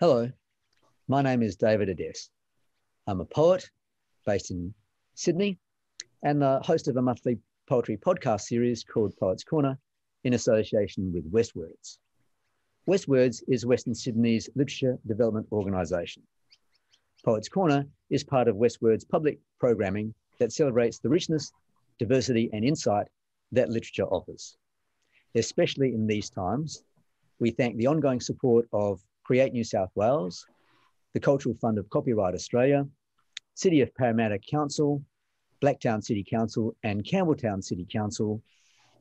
Hello, my name is David Ades. I'm a poet based in Sydney and the host of a monthly poetry podcast series called Poets Corner in association with Westwords. Westwords is Western Sydney's literature development organisation. Poets Corner is part of Westwords public programming that celebrates the richness, diversity, and insight that literature offers. Especially in these times, we thank the ongoing support of Create New South Wales, the Cultural Fund of Copyright Australia, City of Parramatta Council, Blacktown City Council, and Campbelltown City Council,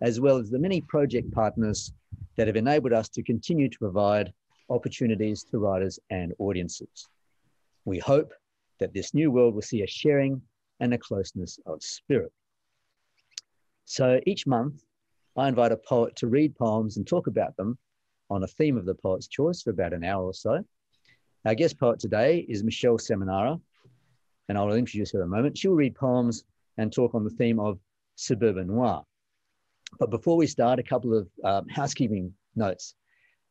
as well as the many project partners that have enabled us to continue to provide opportunities to writers and audiences. We hope that this new world will see a sharing and a closeness of spirit. So each month, I invite a poet to read poems and talk about them on a theme of the poet's choice for about an hour or so. Our guest poet today is Michele Seminara, and I'll introduce her in a moment. She'll read poems and talk on the theme of suburban noir. But before we start, a couple of um, housekeeping notes.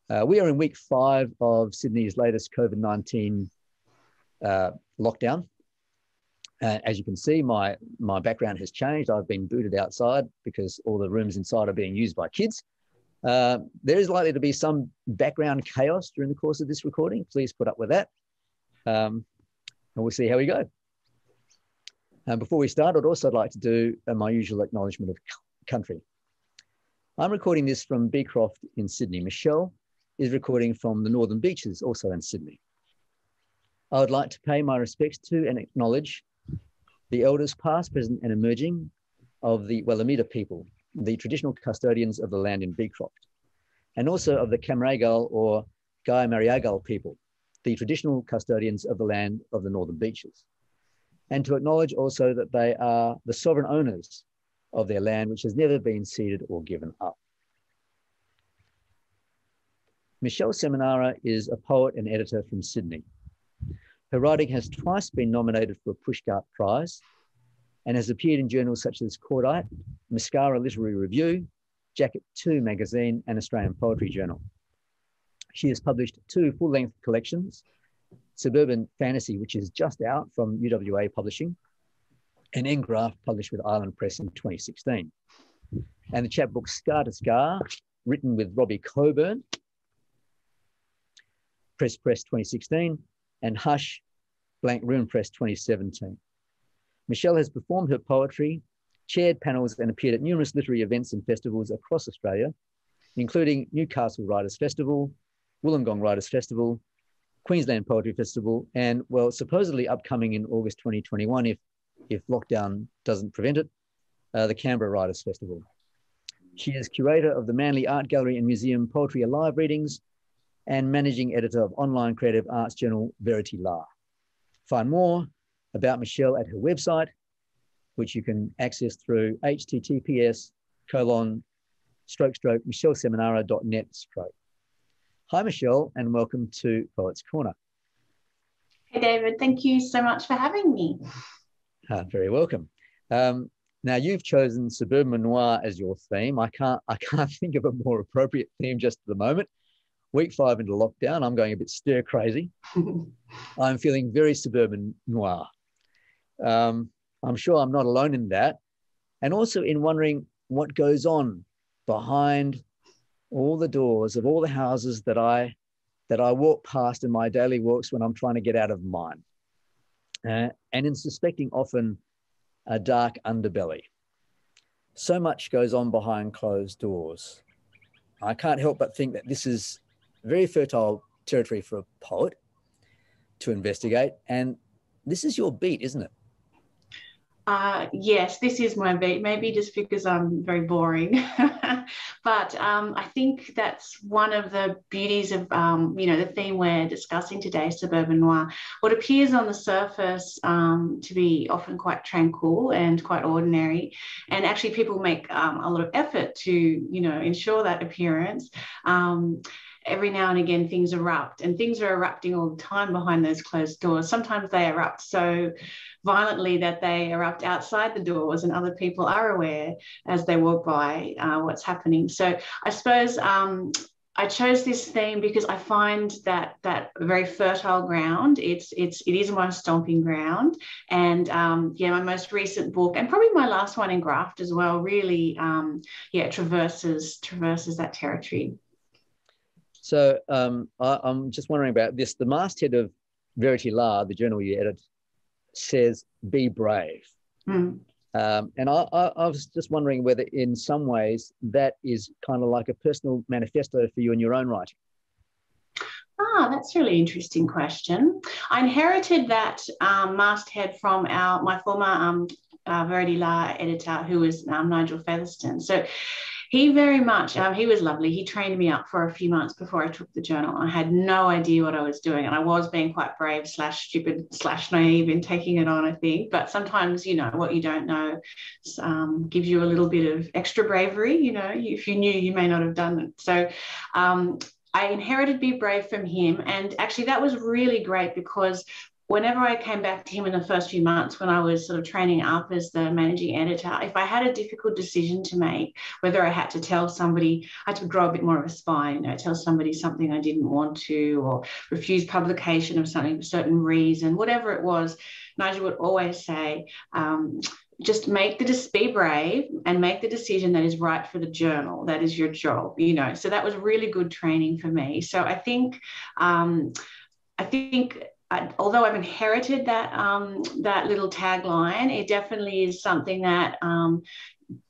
Uh, we are in week five of Sydney's latest COVID 19 uh, lockdown. Uh, as you can see, my, my background has changed. I've been booted outside because all the rooms inside are being used by kids. Uh, there is likely to be some background chaos during the course of this recording. Please put up with that. Um, and we'll see how we go. Uh, before we start, I'd also like to do uh, my usual acknowledgement of country. I'm recording this from Beecroft in Sydney. Michele is recording from the Northern Beaches, also in Sydney. I would like to pay my respects to and acknowledge the elders past, present and emerging of the Wallamita people the traditional custodians of the land in Beecroft, and also of the Cammeraygal or Gayamaygal people, the traditional custodians of the land of the Northern Beaches. And to acknowledge also that they are the sovereign owners of their land, which has never been ceded or given up. Michele Seminara is a poet and editor from Sydney. Her writing has twice been nominated for a Pushcart Prize and has appeared in journals such as Cordite, Mascara Literary Review, Jacket 2 magazine, and Australian Poetry Journal. She has published two full length collections Suburban Fantasy, which is just out from UWA Publishing, and Engraft, published with Island Press in 2016. And the chapbook Scar to Scar, written with Robbie Coburn, PressPress 2016, and Hush, Blank Rune Press 2017. Michele has performed her poetry, chaired panels, and appeared at numerous literary events and festivals across Australia, including Newcastle Writers Festival, Wollongong Writers Festival, Queensland Poetry Festival, and well, supposedly upcoming in August 2021, if if lockdown doesn't prevent it, uh, the Canberra Writers Festival. She is curator of the Manly Art Gallery and Museum Poetry Alive readings and managing editor of online creative arts journal Verity La. Find more about Michele at her website, which you can access through https colon stroke stroke micheleseminara.net stroke. Hi, Michele, and welcome to Poets Corner. Hey, David. Thank you so much for having me. Uh, very welcome. Um, now you've chosen suburban noir as your theme. I can't I can't think of a more appropriate theme just at the moment. Week five into lockdown, I'm going a bit stir crazy. I'm feeling very suburban noir. Um, I'm sure I'm not alone in that. And also in wondering what goes on behind all the doors of all the houses that I that I walk past in my daily walks when I'm trying to get out of mine. Uh, and in suspecting often a dark underbelly. So much goes on behind closed doors. I can't help but think that this is very fertile territory for a poet to investigate. And this is your beat, isn't it? Uh, yes, this is my beat, maybe just because I'm very boring. but um, I think that's one of the beauties of, um, you know, the theme we're discussing today, suburban noir. What appears on the surface um, to be often quite tranquil and quite ordinary. And actually people make um, a lot of effort to, you know, ensure that appearance um, every now and again things erupt and things are erupting all the time behind those closed doors sometimes they erupt so violently that they erupt outside the doors and other people are aware as they walk by uh, what's happening so i suppose um, I chose this theme because I find that that very fertile ground. It's it's it is my stomping ground, and um, yeah, my most recent book and probably my last one Engraft as well. Really, um, yeah, traverses traverses that territory. So um, I, am just wondering about this. The masthead of Verity La, the journal you edit, says, "Be brave." Mm. Um, and I, I, I, was just wondering whether, in some ways, that is kind of like a personal manifesto for you in your own writing. Ah, that's a really interesting question. I inherited that um, masthead from our my former um, uh, Verity La editor, who was um, Nigel Featherstone. So he very much um, he was lovely. He trained me up for a few months before i took the journal. I had no idea what i was doing and i was being quite brave slash stupid slash naive in taking it on i think. But sometimes you know what you don't know um, gives you a little bit of extra bravery you know if you knew you may not have done it. So um, I inherited Be Brave from him. And actually, that was really great because whenever I came back to him in the first few months when I was sort of training up as the managing editor, if I had a difficult decision to make, whether I had to tell somebody, I had to grow a bit more of a spine, you know, tell somebody something I didn't want to, or refuse publication of something for certain reason, whatever it was, Nigel would always say, um, just make the be brave and make the decision that is right for the journal that is your job you know. So that was really good training for me. So i think um, i think I, although I've inherited that um, that little tagline, it definitely is something that um,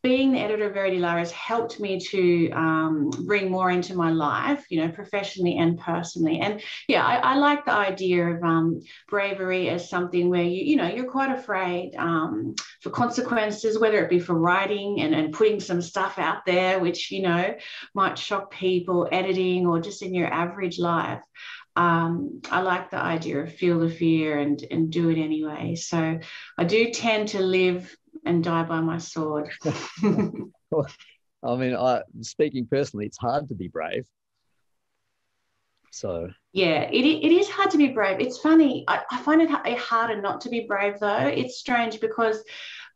being the editor of Verity La has helped me to um, bring more into my life, you know, professionally and personally. And yeah, I, I like the idea of um, bravery as something where you, you know, you're quite afraid um, for consequences, whether it be for writing and, and putting some stuff out there, which, you know, might shock people, editing, or just in your average life um, I like the idea of feel the fear and, and do it anyway. So I do tend to live and die by my sword. well, I mean, I, speaking personally, it's hard to be brave. So yeah, it, it is hard to be brave. It's funny. I, I find it harder not to be brave though. It's strange because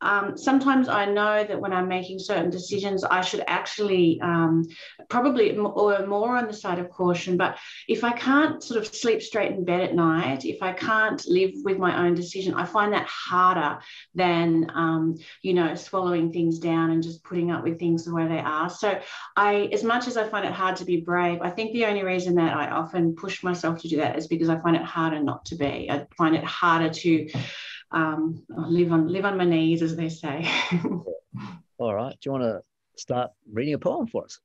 um, sometimes I know that when I'm making certain decisions, I should actually um, probably or more on the side of caution. But if I can't sort of sleep straight in bed at night, if I can't live with my own decision, I find that harder than um, you know swallowing things down and just putting up with things the way they are. So I, as much as I find it hard to be brave, I think the only reason that I often push myself to do that is because I find it harder not to be. I find it harder to um, live on live on my knees, as they say. All right. Do you want to start reading a poem for us?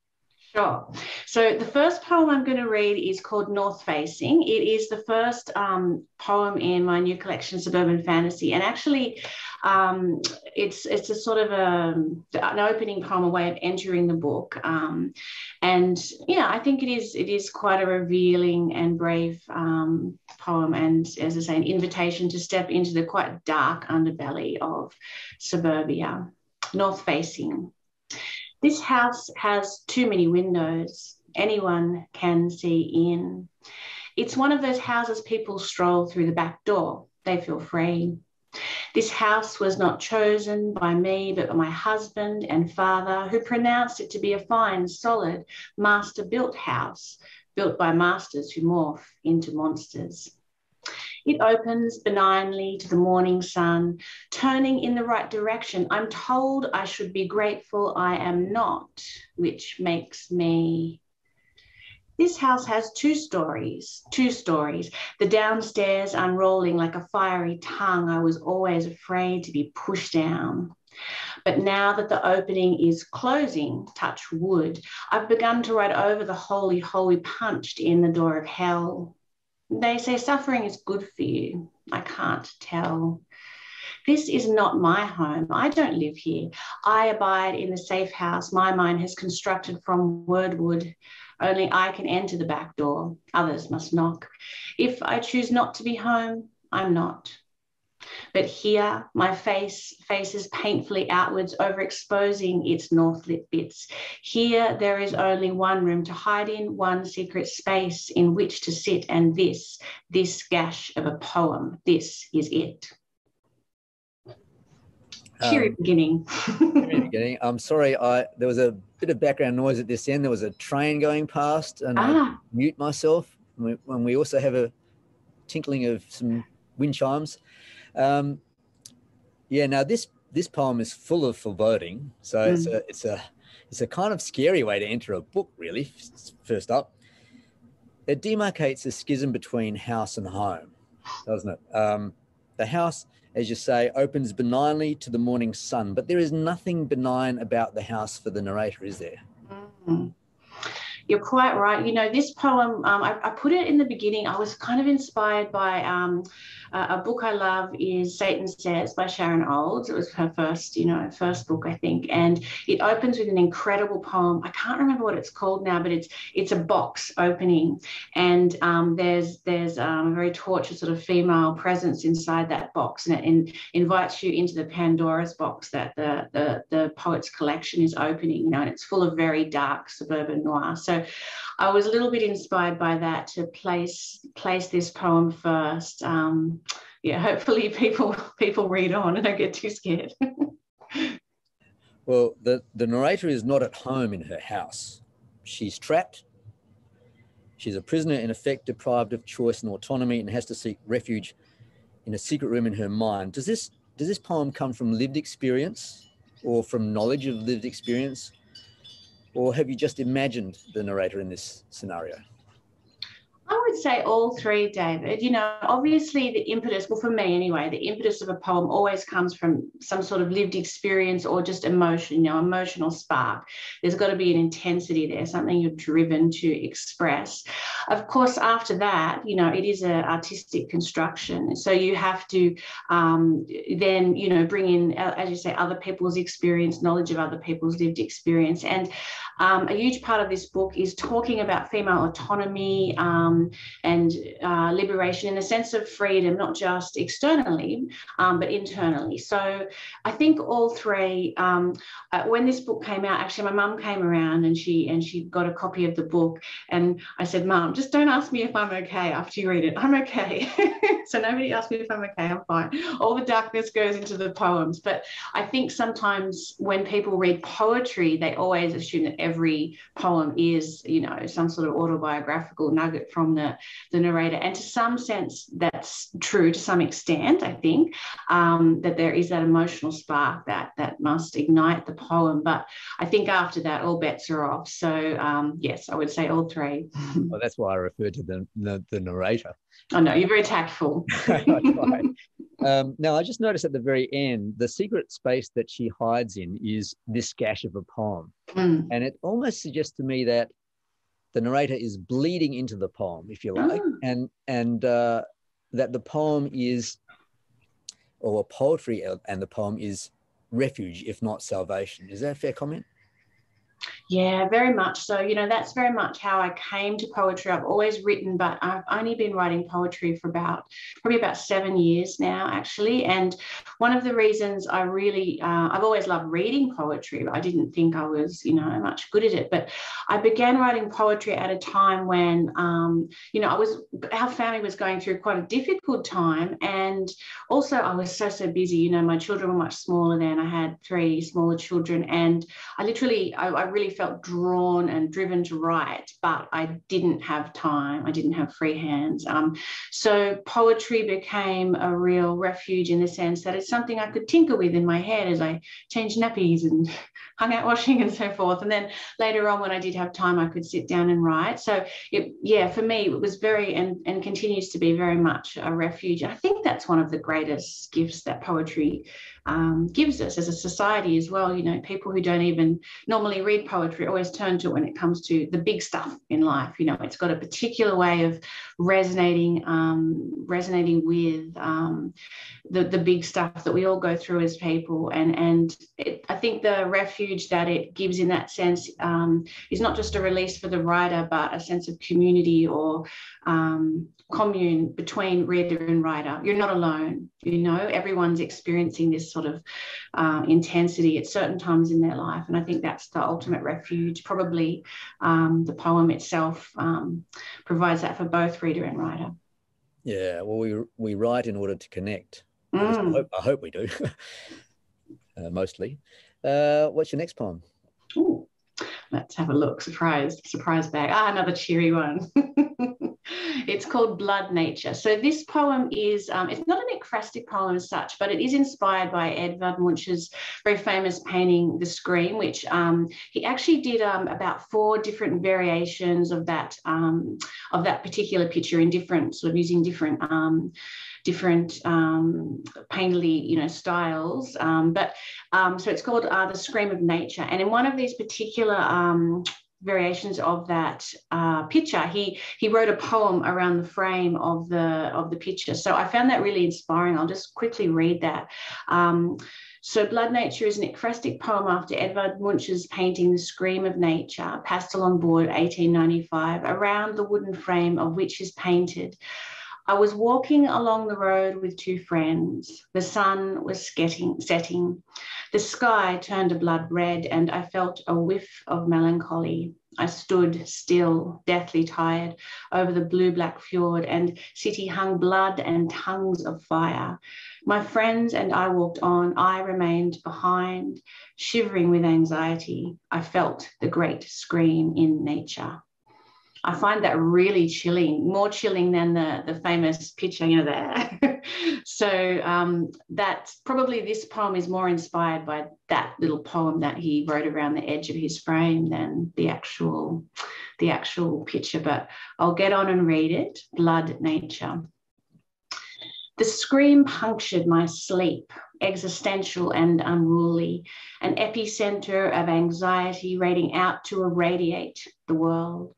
Sure. So the first poem I'm going to read is called North Facing. It is the first um, poem in my new collection, Suburban Fantasy, and actually, um, it's it's a sort of a, an opening poem, a way of entering the book. Um, and yeah, I think it is it is quite a revealing and brave um, poem, and as I say, an invitation to step into the quite dark underbelly of suburbia, north facing. This house has too many windows. Anyone can see in. It's one of those houses people stroll through the back door. They feel free. This house was not chosen by me, but by my husband and father, who pronounced it to be a fine, solid, master built house, built by masters who morph into monsters. It opens benignly to the morning sun, turning in the right direction. I'm told I should be grateful I am not, which makes me. This house has two stories, two stories. The downstairs unrolling like a fiery tongue. I was always afraid to be pushed down. But now that the opening is closing, touch wood, I've begun to write over the holy, holy punched in the door of hell. They say suffering is good for you. I can't tell. This is not my home. I don't live here. I abide in the safe house my mind has constructed from wordwood. Only I can enter the back door. Others must knock. If I choose not to be home, I'm not. But here, my face faces painfully outwards, overexposing its northlit bits. Here, there is only one room to hide in, one secret space in which to sit, and this, this gash of a poem, this is it. Cheery um, beginning. beginning. I'm sorry. I there was a bit of background noise at this end. There was a train going past, and ah. I mute myself. When we also have a tinkling of some wind chimes. Um, yeah. Now this this poem is full of foreboding. So mm. it's a it's a it's a kind of scary way to enter a book. Really, first up, it demarcates a schism between house and home, doesn't it? Um, the house as you say, opens benignly to the morning sun. But there is nothing benign about the house for the narrator, is there? Mm-hmm. You're quite right. You know, this poem, um, I, I, put it in the beginning. I was kind of inspired by um, a book I love is Satan Says by Sharon Olds. It was her first, you know, first book, I think. And it opens with an incredible poem. I can't remember what it's called now, but it's it's a box opening. And um, there's there's um, a very tortured sort of female presence inside that box. And it in, invites you into the Pandora's box that the, the, the poet's collection is opening, you know, and it's full of very dark suburban noir. So I was a little bit inspired by that to place place this poem first. Um, yeah, hopefully people people read on and don't get too scared. well, the, the narrator is not at home in her house. She's trapped. She's a prisoner, in effect, deprived of choice and autonomy, and has to seek refuge in a secret room in her mind. Does this does this poem come from lived experience or from knowledge of lived experience? Or have you just imagined the narrator in this scenario? I would say all three, David. You know, obviously the impetus, well, for me anyway, the impetus of a poem always comes from some sort of lived experience or just emotion, you know, emotional spark. There's got to be an intensity there, something you're driven to express. Of course, after that, you know, it is an artistic construction. So you have to um, then, you know, bring in, as you say, other people's experience, knowledge of other people's lived experience. And um, a huge part of this book is talking about female autonomy. Um, and uh, liberation in the sense of freedom, not just externally, um, but internally. So I think all three. Um, uh, when this book came out, actually, my mum came around and she and she got a copy of the book, and I said, "Mum, just don't ask me if I'm okay after you read it. I'm okay." so nobody asked me if I'm okay. I'm fine. All the darkness goes into the poems, but I think sometimes when people read poetry, they always assume that every poem is, you know, some sort of autobiographical nugget from from the, the narrator. And to some sense, that's true to some extent, I think, um, that there is that emotional spark that, that must ignite the poem. But I think after that, all bets are off. So, um, yes, I would say all three. Well, that's why I refer to the, the, the narrator. I oh, know, you're very tactful. um, now, I just noticed at the very end, the secret space that she hides in is this gash of a poem. Mm. And it almost suggests to me that the narrator is bleeding into the poem, if you like, oh. and and uh, that the poem is, or poetry and the poem is refuge, if not salvation. Is that a fair comment? Yeah, very much so. You know, that's very much how I came to poetry. I've always written, but I've only been writing poetry for about probably about seven years now, actually. And one of the reasons I really, uh, I've always loved reading poetry, but I didn't think I was, you know, much good at it. But I began writing poetry at a time when, um, you know, I was, our family was going through quite a difficult time. And also, I was so, so busy. You know, my children were much smaller then. I had three smaller children. And I literally, I, I really felt drawn and driven to write, but I didn't have time. I didn't have free hands. Um, so poetry became a real refuge in the sense that it's something I could tinker with in my head as I changed nappies and hung out washing and so forth. And then later on, when I did have time, I could sit down and write. So it, yeah, for me, it was very and and continues to be very much a refuge. I think that's one of the greatest gifts that poetry um, gives us as a society as well. You know, people who don't even normally read poetry always turn to it when it comes to the big stuff in life. You know, it's got a particular way of resonating, um, resonating with um, the the big stuff that we all go through as people. And and it, I think the refuge that it gives in that sense um, is not just a release for the writer, but a sense of community or um, commune between reader and writer. You're not alone. You know, everyone's experiencing this sort of uh, intensity at certain times in their life, and I think that's the ultimate refuge. Probably um, the poem itself um, provides that for both reader and writer. Yeah, well, we we write in order to connect. Mm. I, hope, I hope we do. uh, mostly. Uh, what's your next poem? Ooh, let's have a look. Surprise, surprise bag. Ah, another cheery one. it's called Blood Nature. So this poem is, um, it's not an ekphrastic poem as such, but it is inspired by Edvard Munch's very famous painting, The Scream, which um, he actually did um, about four different variations of that, um, of that particular picture in different, sort of using different um, different um, painterly, you know, styles. Um, but um, so it's called uh, the Scream of Nature. And in one of these particular um, variations of that uh, picture, he he wrote a poem around the frame of the of the picture. So I found that really inspiring. I'll just quickly read that. Um, so Blood Nature is an ekphrastic poem after Edvard Munch's painting The Scream of Nature, pastel on board 1895, around the wooden frame of which is painted I was walking along the road with two friends. The sun was getting, setting. The sky turned a blood red, and I felt a whiff of melancholy. I stood still, deathly tired, over the blue black fjord, and city hung blood and tongues of fire. My friends and I walked on. I remained behind, shivering with anxiety. I felt the great scream in nature. I find that really chilling, more chilling than the, the famous picture, you know, there. so um, that's probably this poem is more inspired by that little poem that he wrote around the edge of his frame than the actual, the actual picture. But I'll get on and read it. Blood Nature. The scream punctured my sleep, existential and unruly, an epicenter of anxiety radiating out to irradiate the world.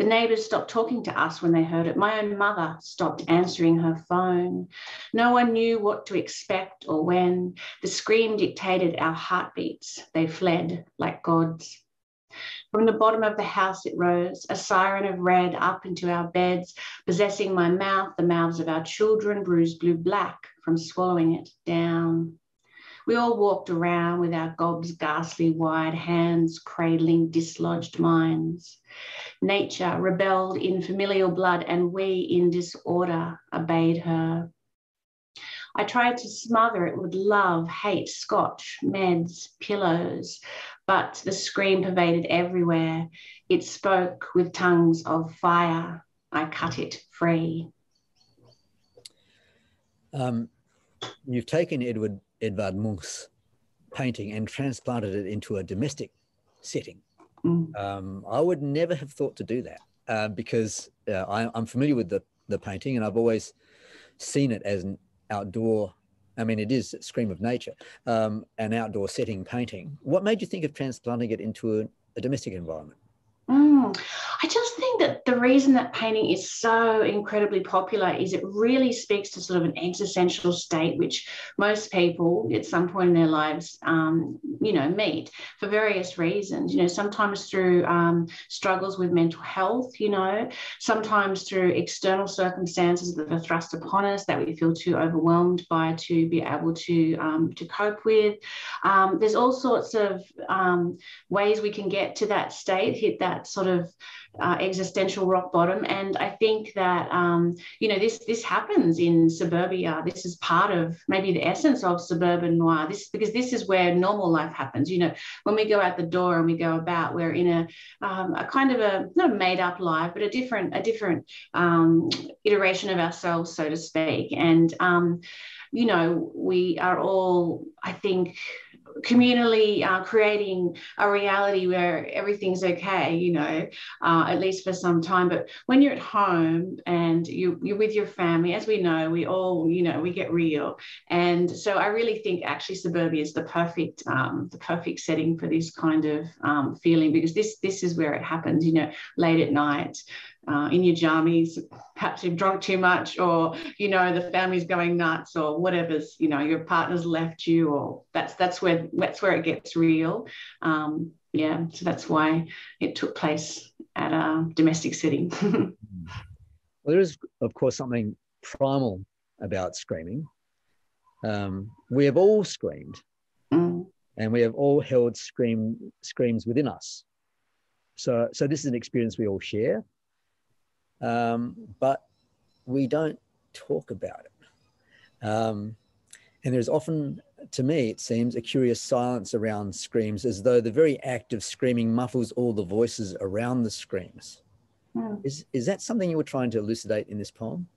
The neighbors stopped talking to us when they heard it. My own mother stopped answering her phone. No one knew what to expect or when. The scream dictated our heartbeats. They fled like gods. From the bottom of the house it rose, a siren of red up into our beds, possessing my mouth, the mouths of our children, bruised blue black from swallowing it down. We all walked around with our gobs ghastly wide, hands cradling dislodged minds. Nature rebelled in familial blood, and we in disorder obeyed her. I tried to smother it with love, hate, scotch, meds, pillows, but the scream pervaded everywhere. It spoke with tongues of fire. I cut it free. Um, you've taken Edward Edvard Munch's painting and transplanted it into a domestic setting. Mm. Um, I would never have thought to do that uh, because uh, I, am familiar with the, the painting and I've always seen it as an outdoor. I mean, it is Scream of Nature, um, an outdoor setting painting. What made you think of transplanting it into a, a domestic environment? Mm. I just that the reason that painting is so incredibly popular is it really speaks to sort of an existential state which most people at some point in their lives, um, you know, meet for various reasons. You know, sometimes through um, struggles with mental health. You know, sometimes through external circumstances that are thrust upon us that we feel too overwhelmed by to be able to um, to cope with. Um, there's all sorts of um, ways we can get to that state, hit that sort of uh, existential rock bottom. And I think that um, you know this this happens in suburbia. This is part of maybe the essence of suburban noir. This because this is where normal life happens. You know, when we go out the door and we go about, we're in a um, a kind of a not a made up life, but a different a different um, iteration of ourselves, so to speak. And um, you know, we are all, I think, communally uh, creating a reality where everything's okay, you know, uh, at least for some time. But when you're at home and you, you're with your family, as we know, we all, you know, we get real. And so I really think actually suburbia is the perfect, um, the perfect setting for this kind of um, feeling because this this is where it happens, you know, late at night uh, in your jammies, perhaps you've drunk too much, or you know the family's going nuts, or whatever's you know your partner's left you, or that's that's where that's where it gets real. Um, yeah, so that's why it took place at a domestic setting. well, there is of course something primal about screaming. Um, we have all screamed, mm. and we have all held scream screams within us. So, so this is an experience we all share um, but we don't talk about it. Um, And there's often, to me, it seems, a curious silence around screams, as though the very act of screaming muffles all the voices around the screams. Mm. Is, is that something you were trying to elucidate in this poem?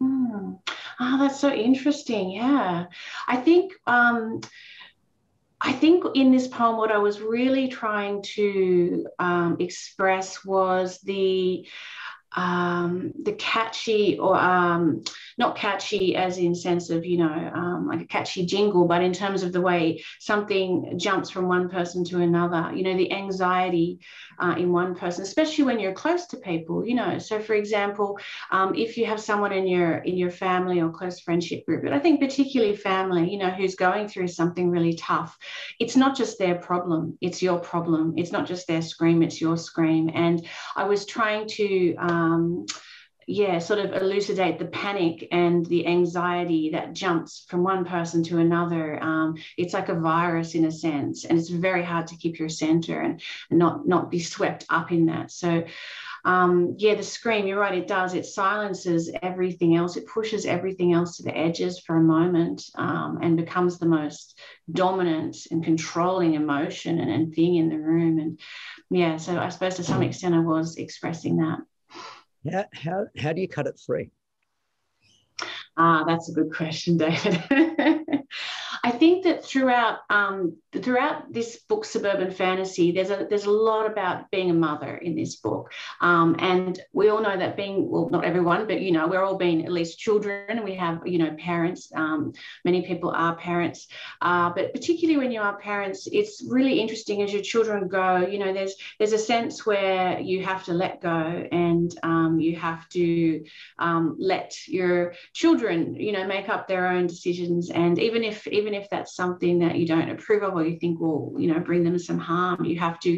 Mm. Oh, that's so interesting. Yeah. I think. Um, I think in this poem, what I was really trying to um, express was the um, the catchy or um, not catchy as in sense of you know um, like a catchy jingle but in terms of the way something jumps from one person to another you know the anxiety uh, in one person especially when you're close to people you know. So for example um, if you have someone in your in your family or close friendship group but i think particularly family you know who's going through something really tough it's not just their problem it's your problem. It's not just their scream it's your scream. And i was trying to um, yeah, sort of elucidate the panic and the anxiety that jumps from one person to another. Um, it's like a virus in a sense, and it's very hard to keep your center and, not not be swept up in that. So, um, yeah, the scream, you're right, it does. It silences everything else. It pushes everything else to the edges for a moment um, and becomes the most dominant and controlling emotion and, and thing in the room. And yeah, so I suppose to some extent I was expressing that. How, how, how do you cut it free? Ah, that's a good question, David. That throughout um, throughout this book, Suburban Fantasy, there's a there's a lot about being a mother in this book, um, and we all know that being well, not everyone, but you know, we're all being at least children, we have you know parents. Um, many people are parents, uh, but particularly when you are parents, it's really interesting as your children go. You know, there's there's a sense where you have to let go, and um, you have to um, let your children, you know, make up their own decisions, and even if even if that's something that you don't approve of or you think will you know bring them some harm you have to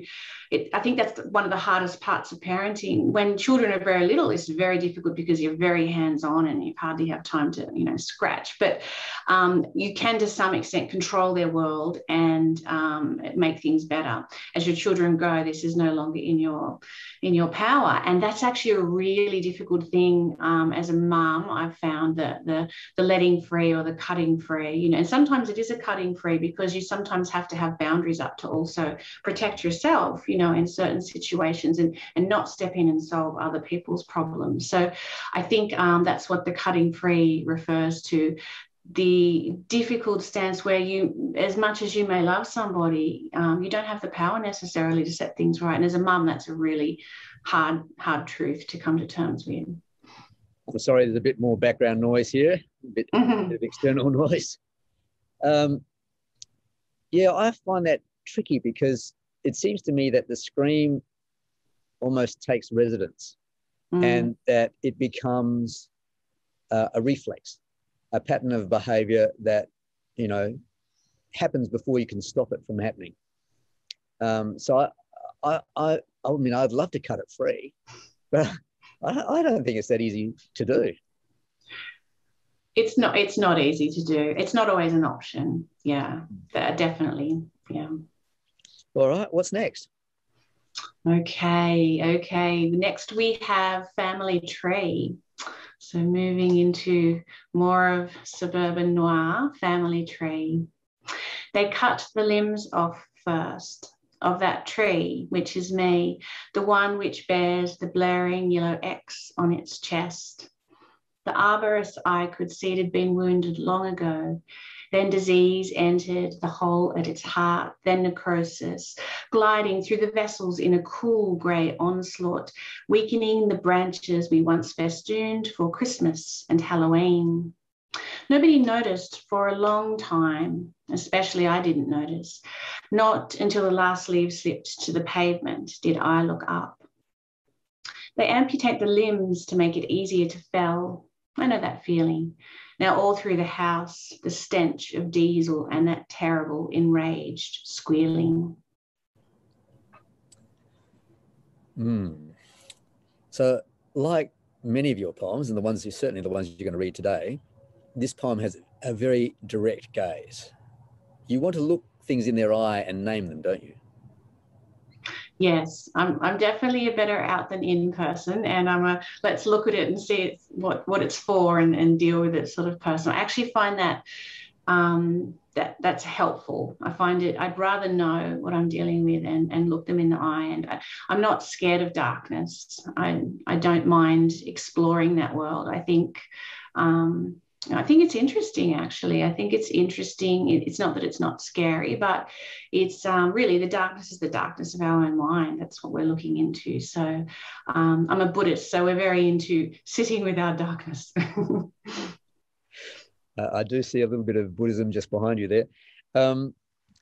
it, i think that's one of the hardest parts of parenting. When children are very little it's very difficult because you're very hands on and you hardly have time to you know scratch. But um, you can to some extent control their world and um, make things better. As your children grow this is no longer in your in your power. And that's actually a really difficult thing um, as a mum i've found that the the letting free or the cutting free you know and sometimes it is a cutting free because you sometimes have to have boundaries up to also protect yourself you know in certain situations and and not step in and solve other people's problems so i think um, that's what the cutting free refers to the difficult stance where you, as much as you may love somebody, um, you don't have the power necessarily to set things right. And as a mum, that's a really hard, hard truth to come to terms with. I'm sorry, there's a bit more background noise here, a bit, mm-hmm. of external noise. Um, yeah, I find that tricky because it seems to me that the scream almost takes residence mm. and that it becomes uh, a reflex a pattern of behavior that, you know, happens before you can stop it from happening. Um, so I, I, I, I mean, I'd love to cut it free, but I, I don't think it's that easy to do. It's not. It's not easy to do. It's not always an option. Yeah, definitely. Yeah. All right. What's next? Okay. Okay. Next we have family tree. So moving into more of suburban noir family tree. They cut the limbs off first of that tree, which is me, the one which bears the blaring yellow X on its chest. The arborist I could see it had been wounded long ago, then disease entered the hole at its heart, then necrosis, gliding through the vessels in a cool grey onslaught, weakening the branches we once festooned for Christmas and Halloween. Nobody noticed for a long time, especially I didn't notice. Not until the last leaf slipped to the pavement did I look up. They amputate the limbs to make it easier to fell. I know that feeling. Now, all through the house, the stench of diesel and that terrible, enraged squealing. Mm. So, like many of your poems, and the ones, you certainly the ones you're going to read today, this poem has a very direct gaze. You want to look things in their eye and name them, don't you? Yes, I'm, I'm definitely a better out than in person, and I'm a let's look at it and see what what it's for and, and deal with it sort of person. I actually find that um, that that's helpful. I find it. I'd rather know what I'm dealing with and and look them in the eye. And I, am not scared of darkness. I I don't mind exploring that world. I think. Um, I think it's interesting, actually. I think it's interesting. It's not that it's not scary, but it's um, really the darkness is the darkness of our own mind. That's what we're looking into. So um, I'm a Buddhist, so we're very into sitting with our darkness. Uh, I do see a little bit of Buddhism just behind you there. Um,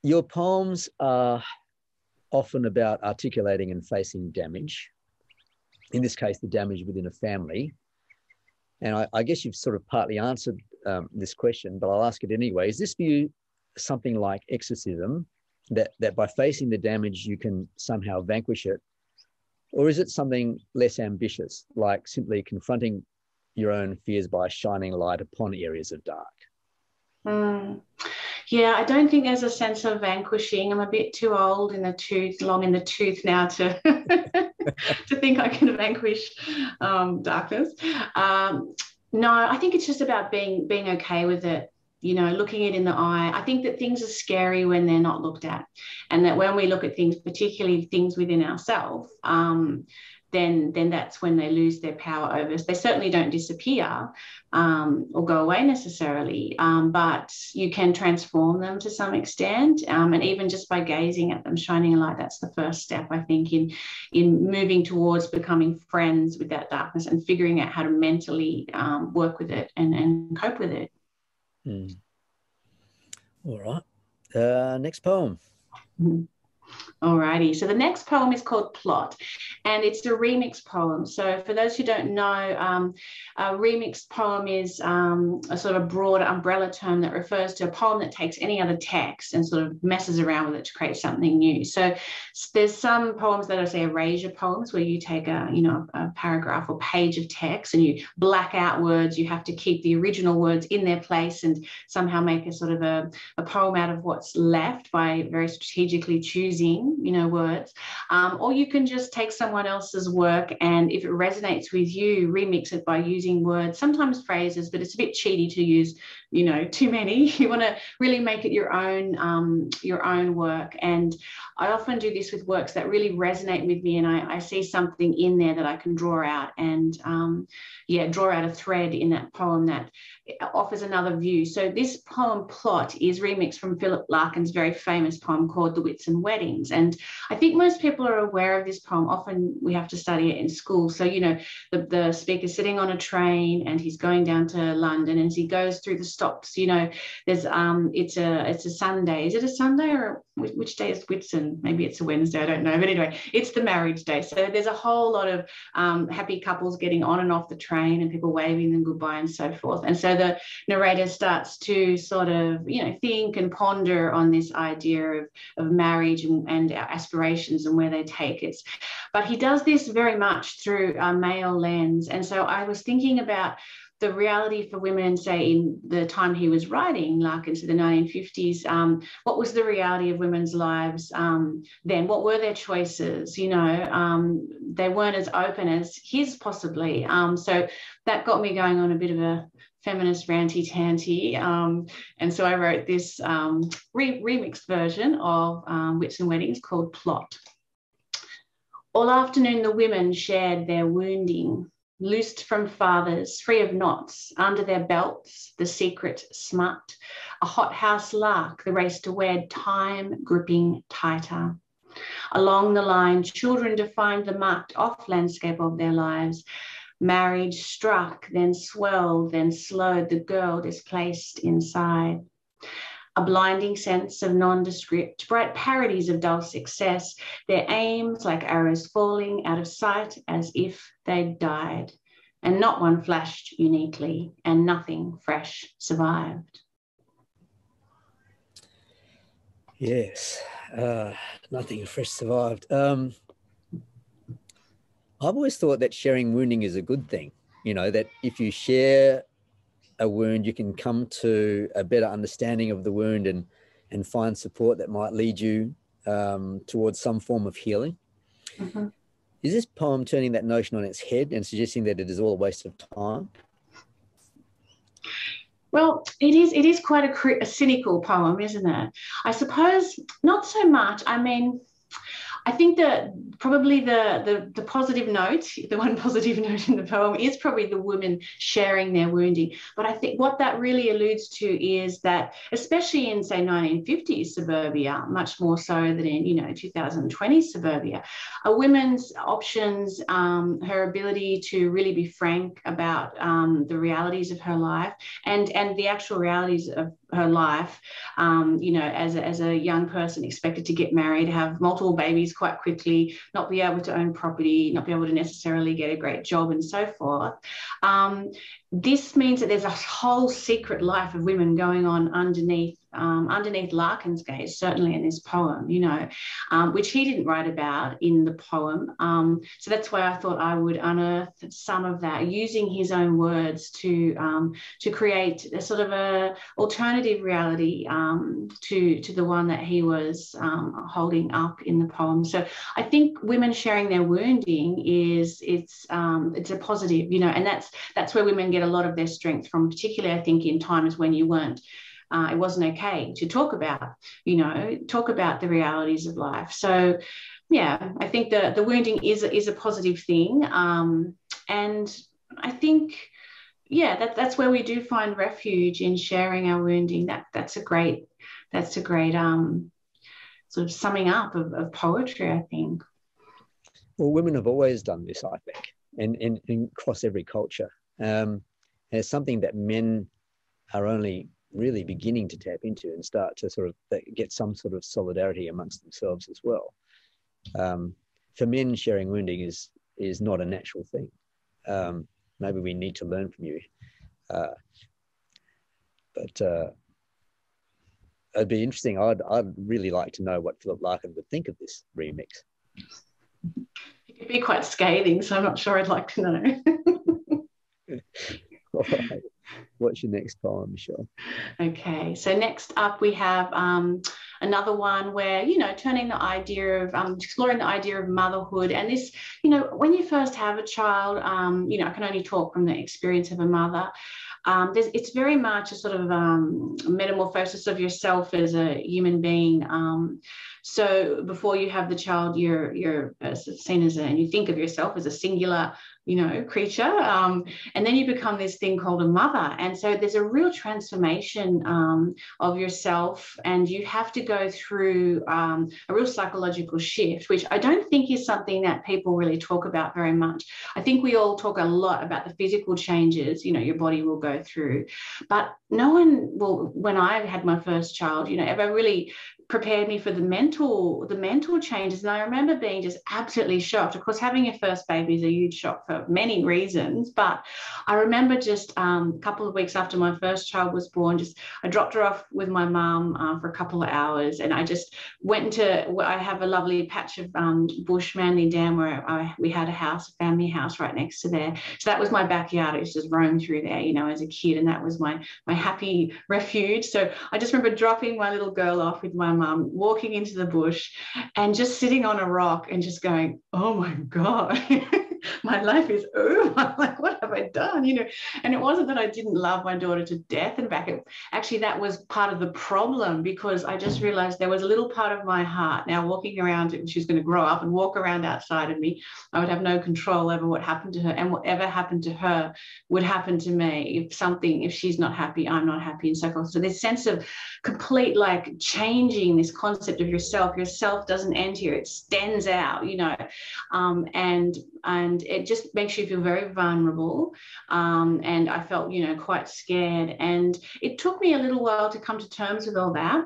your poems are often about articulating and facing damage. In this case, the damage within a family. And I, I guess you've sort of partly answered um, this question, but I'll ask it anyway. Is this view something like exorcism, that, that by facing the damage, you can somehow vanquish it? Or is it something less ambitious, like simply confronting your own fears by shining light upon areas of dark? Mm. Yeah, I don't think there's a sense of vanquishing. I'm a bit too old in the tooth, long in the tooth now to to think I can vanquish um, darkness. Um, no, I think it's just about being being okay with it. You know, looking it in the eye. I think that things are scary when they're not looked at, and that when we look at things, particularly things within ourselves, um, then then that's when they lose their power over us. They certainly don't disappear um, or go away necessarily, um, but you can transform them to some extent. Um, and even just by gazing at them, shining a light, that's the first step, I think, in in moving towards becoming friends with that darkness and figuring out how to mentally um, work with it and, and cope with it. Hmm. All right. Uh, next poem. Mm-hmm. Alrighty, so the next poem is called Plot, and it's a remix poem. So, for those who don't know, um, a remix poem is um, a sort of broad umbrella term that refers to a poem that takes any other text and sort of messes around with it to create something new. So, there's some poems that are say erasure poems where you take a you know a paragraph or page of text and you black out words. You have to keep the original words in their place and somehow make a sort of a, a poem out of what's left by very strategically choosing you know, words. Um, or you can just take someone else's work and if it resonates with you, remix it by using words, sometimes phrases, but it's a bit cheaty to use, you know, too many. You want to really make it your own, um, your own work. And I often do this with works that really resonate with me and I, I see something in there that I can draw out and um, yeah, draw out a thread in that poem that offers another view. So this poem plot is remixed from Philip Larkin's very famous poem called The Whitsun Weddings. And I think most people are aware of this poem. Often we have to study it in school. So, you know, the, the speaker's sitting on a train and he's going down to London and as he goes through the stops, you know, there's um it's a it's a Sunday. Is it a Sunday or which day is Whitsun? Maybe it's a Wednesday, I don't know. But anyway, it's the marriage day. So there's a whole lot of um, happy couples getting on and off the train and people waving them goodbye and so forth. And so the narrator starts to sort of, you know, think and ponder on this idea of, of marriage and, and aspirations and where they take us. But he does this very much through a male lens. And so I was thinking about the reality for women, say in the time he was writing, like into the 1950s, um, what was the reality of women's lives um, then? What were their choices? You know, um, they weren't as open as his possibly. Um, so that got me going on a bit of a feminist ranty tanty. Um, and so I wrote this um, re- remixed version of um, Whitsun Weddings called Plot. All afternoon, the women shared their wounding loosed from fathers, free of knots, under their belts, the secret smut, a hothouse lark, the race to wed, time gripping tighter. Along the line, children defined the marked off landscape of their lives. Marriage struck, then swelled, then slowed, the girl displaced inside. A blinding sense of nondescript, bright parodies of dull success, their aims like arrows falling out of sight as if they'd died. And not one flashed uniquely, and nothing fresh survived. Yes, uh, nothing fresh survived. Um, I've always thought that sharing wounding is a good thing. You know, that if you share a wound, you can come to a better understanding of the wound and and find support that might lead you um, towards some form of healing. Mm-hmm. Is this poem turning that notion on its head and suggesting that it is all a waste of time? Well, it is. It is quite a, a cynical poem, isn't it? I suppose not so much. I mean, I think that probably the, the, the positive note, the one positive note in the poem is probably the women sharing their wounding. But I think what that really alludes to is that, especially in say 1950s suburbia, much more so than in you know 2020 suburbia, a woman's options, um, her ability to really be frank about um, the realities of her life and and the actual realities of her life, um, you know, as a, as a young person expected to get married, have multiple babies quite quickly, not be able to own property, not be able to necessarily get a great job, and so forth. Um, this means that there's a whole secret life of women going on underneath um, underneath Larkin's gaze, certainly in this poem, you know, um, which he didn't write about in the poem. Um, so that's why I thought I would unearth some of that, using his own words to um, to create a sort of a alternative reality um, to to the one that he was um, holding up in the poem. So I think women sharing their wounding is it's it's a positive, you know, and that's that's where women get get a lot of their strength from, particularly I think in times when you weren't. Uh, it wasn't okay to talk about, you know, talk about the realities of life. So, yeah, I think the the wounding is is a positive thing, um, and I think, yeah, that that's where we do find refuge in sharing our wounding. That that's a great that's a great um, sort of summing up of, of poetry. I think. Well, women have always done this, I think, and in, across every culture. Um, and it's something that men are only really beginning to tap into and start to sort of get some sort of solidarity amongst themselves as well. Um, for men, sharing wounding is is not a natural thing. Um, maybe we need to learn from you. Uh, but uh, it'd be interesting. I'd I'd really like to know what Philip Larkin would think of this remix. It could be quite scathing, so I'm not sure I'd like to know. What's your next poem, Michele? Okay, so next up we have um, another one where, you know, turning the idea of um, exploring the idea of motherhood. And this, you know, when you first have a child, um, you know, I can only talk from the experience of a mother. Um, it's very much a sort of um, metamorphosis of yourself as a human being. Um, so before you have the child, you're you're seen as a, and you think of yourself as a singular you know creature um, and then you become this thing called a mother. And so there's a real transformation um, of yourself and you have to go through um, a real psychological shift which i don't think is something that people really talk about very much. I think we all talk a lot about the physical changes you know your body will go through. But no one will when i had my first child you know ever really prepared me for the mental the mental changes. And i remember being just absolutely shocked. Of course having your first baby is a huge shock for many reasons but i remember just um, a couple of weeks after my first child was born just i dropped her off with my mum uh, for a couple of hours and i just went into i have a lovely patch of um, bush Manly Dam where I, we had a house a family house right next to there. So that was my backyard. I used to just roam through there you know as a kid and that was my my happy refuge. So i just remember dropping my little girl off with my mum, walking into the bush and just sitting on a rock and just going, oh my God. my life is over. Like, what have I done? You know, and it wasn't that I didn't love my daughter to death. and back. it, actually, that was part of the problem because I just realized there was a little part of my heart now walking around, and she's going to grow up and walk around outside of me. I would have no control over what happened to her, and whatever happened to her would happen to me. If something, if she's not happy, I'm not happy, and so forth. So this sense of complete like changing this concept of yourself. Yourself doesn't end here; it extends out, you know, um, and and it just makes you feel very vulnerable. Um, and I felt, you know, quite scared. And it took me a little while to come to terms with all that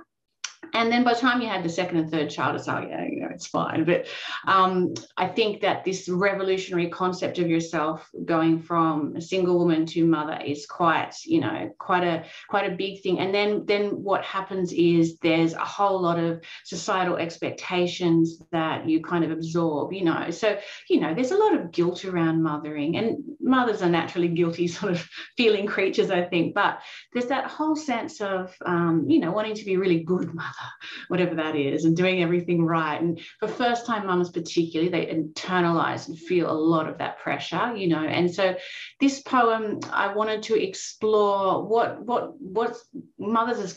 and then by the time you had the second and third child, it's like, yeah, you know, it's fine. But um, I think that this revolutionary concept of yourself going from a single woman to mother is quite, you know, quite a quite a big thing. And then then what happens is there's a whole lot of societal expectations that you kind of absorb, you know. So, you know, there's a lot of guilt around mothering, and mothers are naturally guilty sort of feeling creatures, I think. But there's that whole sense of, um, you know, wanting to be really good mother whatever that is, and doing everything right. And for first time mums, particularly, they internalize and feel a lot of that pressure, you know. And so, this poem, I wanted to explore what what what mothers as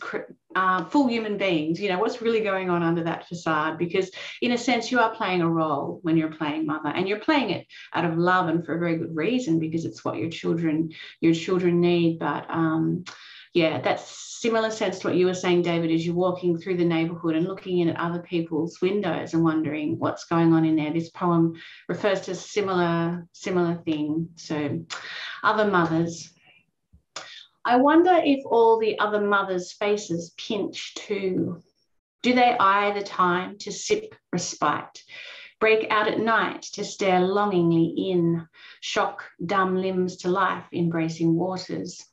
uh, full human beings, you know, what's really going on under that facade. Because, in a sense, you are playing a role when you're playing mother, and you're playing it out of love and for a very good reason because it's what your children your children need. But um, yeah, that's similar sense to what you were saying, David, as you're walking through the neighborhood and looking in at other people's windows and wondering what's going on in there. This poem refers to a similar, similar thing. So other mothers. I wonder if all the other mothers' faces pinch too. Do they eye the time to sip respite? Break out at night to stare longingly in, shock dumb limbs to life, embracing waters.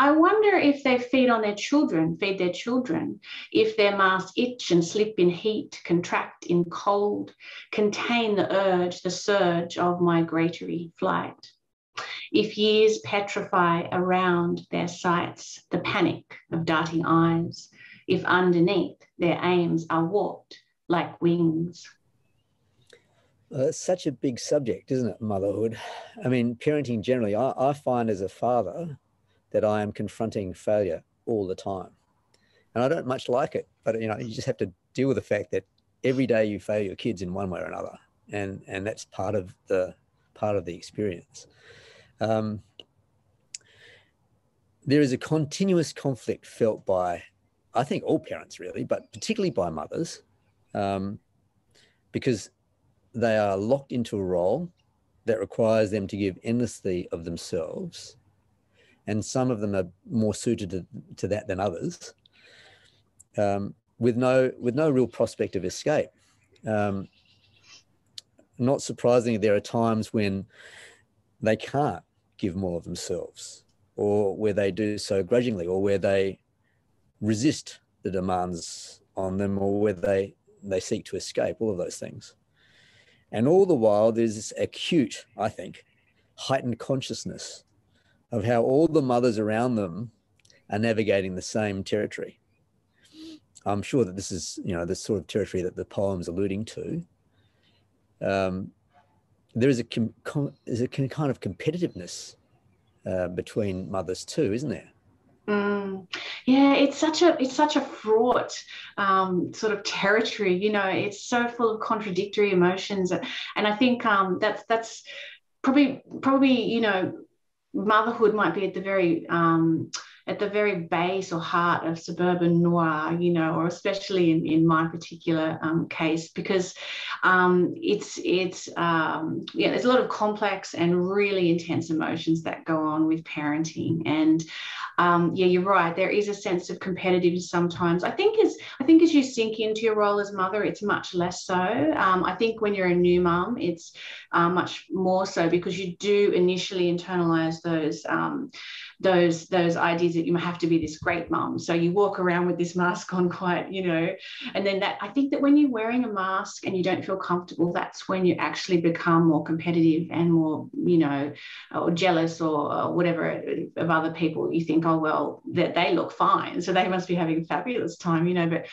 I wonder if they feed on their children, feed their children, if their masks itch and slip in heat, contract in cold, contain the urge, the surge of migratory flight. If years petrify around their sights, the panic of darting eyes, if underneath their aims are warped like wings. Uh, it's such a big subject, isn't it? Motherhood. I mean, parenting generally, I, I find as a father, that I am confronting failure all the time. And I don't much like it, but you know, you just have to deal with the fact that every day you fail your kids in one way or another. And and that's part of the part of the experience. Um, there is a continuous conflict felt by, I think, all parents really, but particularly by mothers, um, because they are locked into a role that requires them to give endlessly of themselves and some of them are more suited to, to that than others, um, with no with no real prospect of escape. Um, not surprisingly, there are times when they can't give more of themselves, or where they do so grudgingly, or where they resist the demands on them, or where they they seek to escape. All of those things, and all the while there's this acute, I think, heightened consciousness of how all the mothers around them are navigating the same territory. I'm sure that this is, you know, the sort of territory that the poem's alluding to. Um, there is a, com- com- is a kind of competitiveness uh, between mothers too, isn't there? Mm. Yeah, it's such a it's such a fraught um, sort of territory. You know, it's so full of contradictory emotions, and I think um, that's that's probably probably you know motherhood might be at the very um, at the very base or heart of suburban noir, you know, or especially in, in my particular um, case, because um, it's it's um, yeah, there's a lot of complex and really intense emotions that go on with parenting, and um, yeah, you're right. There is a sense of competitiveness sometimes. I think as I think as you sink into your role as mother, it's much less so. Um, I think when you're a new mum, it's uh, much more so because you do initially internalize those um, those those ideas that you have to be this great mom. So you walk around with this mask on quite, you know, and then that I think that when you're wearing a mask and you don't feel comfortable, that's when you actually become more competitive and more, you know, or jealous or, or whatever of other people. You think, oh well, that they look fine, so they must be having a fabulous time, you know, but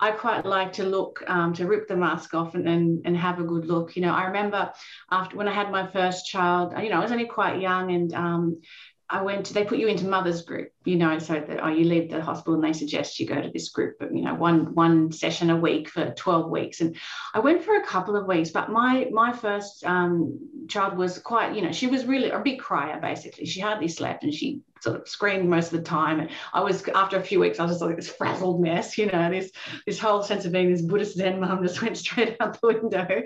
I quite like to look um, to rip the mask off and, and and have a good look. You know, I remember after when I had my first child, you know, I was only quite young and um, I went to, they put you into mother's group, you know, so that, oh, you leave the hospital and they suggest you go to this group, but, you know, one, one session a week for 12 weeks. And I went for a couple of weeks, but my, my first um, child was quite, you know, she was really a big crier, basically. She hardly slept and she sort of screamed most of the time. And I was after a few weeks, I was just like this frazzled mess, you know, this this whole sense of being this Buddhist Zen mom just went straight out the window.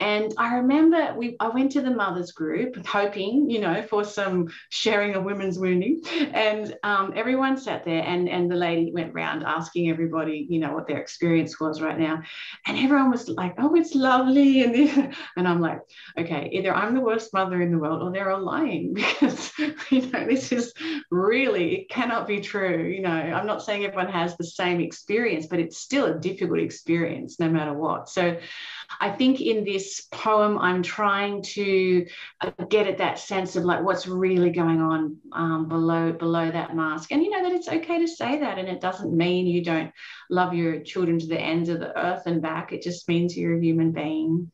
And I remember we I went to the mothers group hoping, you know, for some sharing of women's wounding. And um, everyone sat there and and the lady went around asking everybody, you know, what their experience was right now. And everyone was like, oh, it's lovely. And, and I'm like, okay, either I'm the worst mother in the world or they're all lying because, you know, this is really, it cannot be true. You know, I'm not saying everyone has the same experience, but it's still a difficult experience no matter what. So I think in this poem, I'm trying to uh, get at that sense of like what's really going on um, below below that mask, and you know that it's okay to say that, and it doesn't mean you don't love your children to the ends of the earth and back. It just means you're a human being.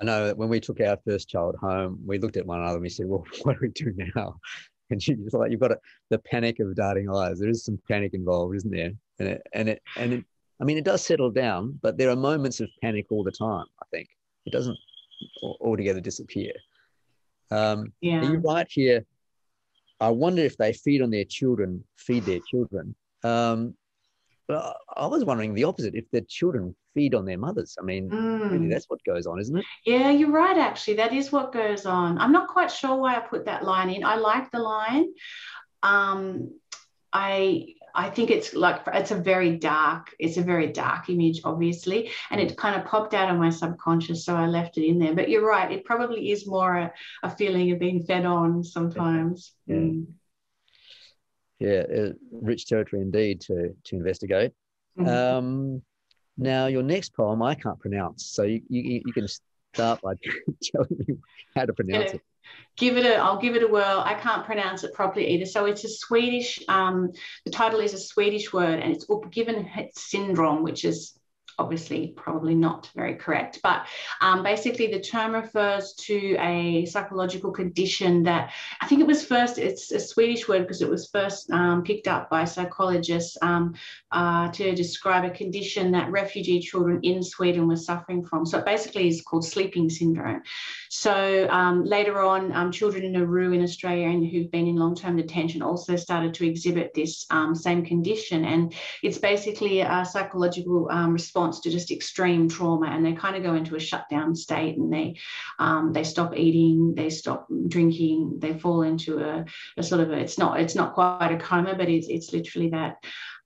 I know that when we took our first child home, we looked at one another and we said, "Well, what do we do now?" And you just like you've got a, the panic of darting eyes. There is some panic involved, isn't there? And it and it and it, I mean, it does settle down, but there are moments of panic all the time. I think it doesn't altogether disappear. Um, yeah. You're right here. I wonder if they feed on their children, feed their children. Um, but I was wondering the opposite if the children feed on their mothers. I mean, mm. really, that's what goes on, isn't it? Yeah, you're right, actually. That is what goes on. I'm not quite sure why I put that line in. I like the line. Um, I I think it's like it's a very dark, it's a very dark image, obviously, and it kind of popped out of my subconscious, so I left it in there. But you're right, it probably is more a, a feeling of being fed on sometimes. Yeah. Mm yeah, rich territory indeed to to investigate. Mm-hmm. Um, now, your next poem I can't pronounce, so you, you, you can start by telling me how to pronounce it. Give it a, I'll give it a whirl. I can't pronounce it properly either. So it's a Swedish, um, the title is a Swedish word and it's Uppgivenhet syndrome, which is obviously probably not very correct, but um, basically the term refers to a psychological condition that I think it was first, it's a Swedish word because it was first um, picked up by psychologists um, uh, to describe a condition that refugee children in Sweden were suffering from. So it basically is called sleeping syndrome. So um, later on, um, children in Nauru in Australia and who've been in long-term detention also started to exhibit this um, same condition. And it's basically a psychological response response to just extreme trauma and they kind of go into a shutdown state and they um, they stop eating they stop drinking they fall into a, a, sort of a, it's not it's not quite a coma but it's, it's literally that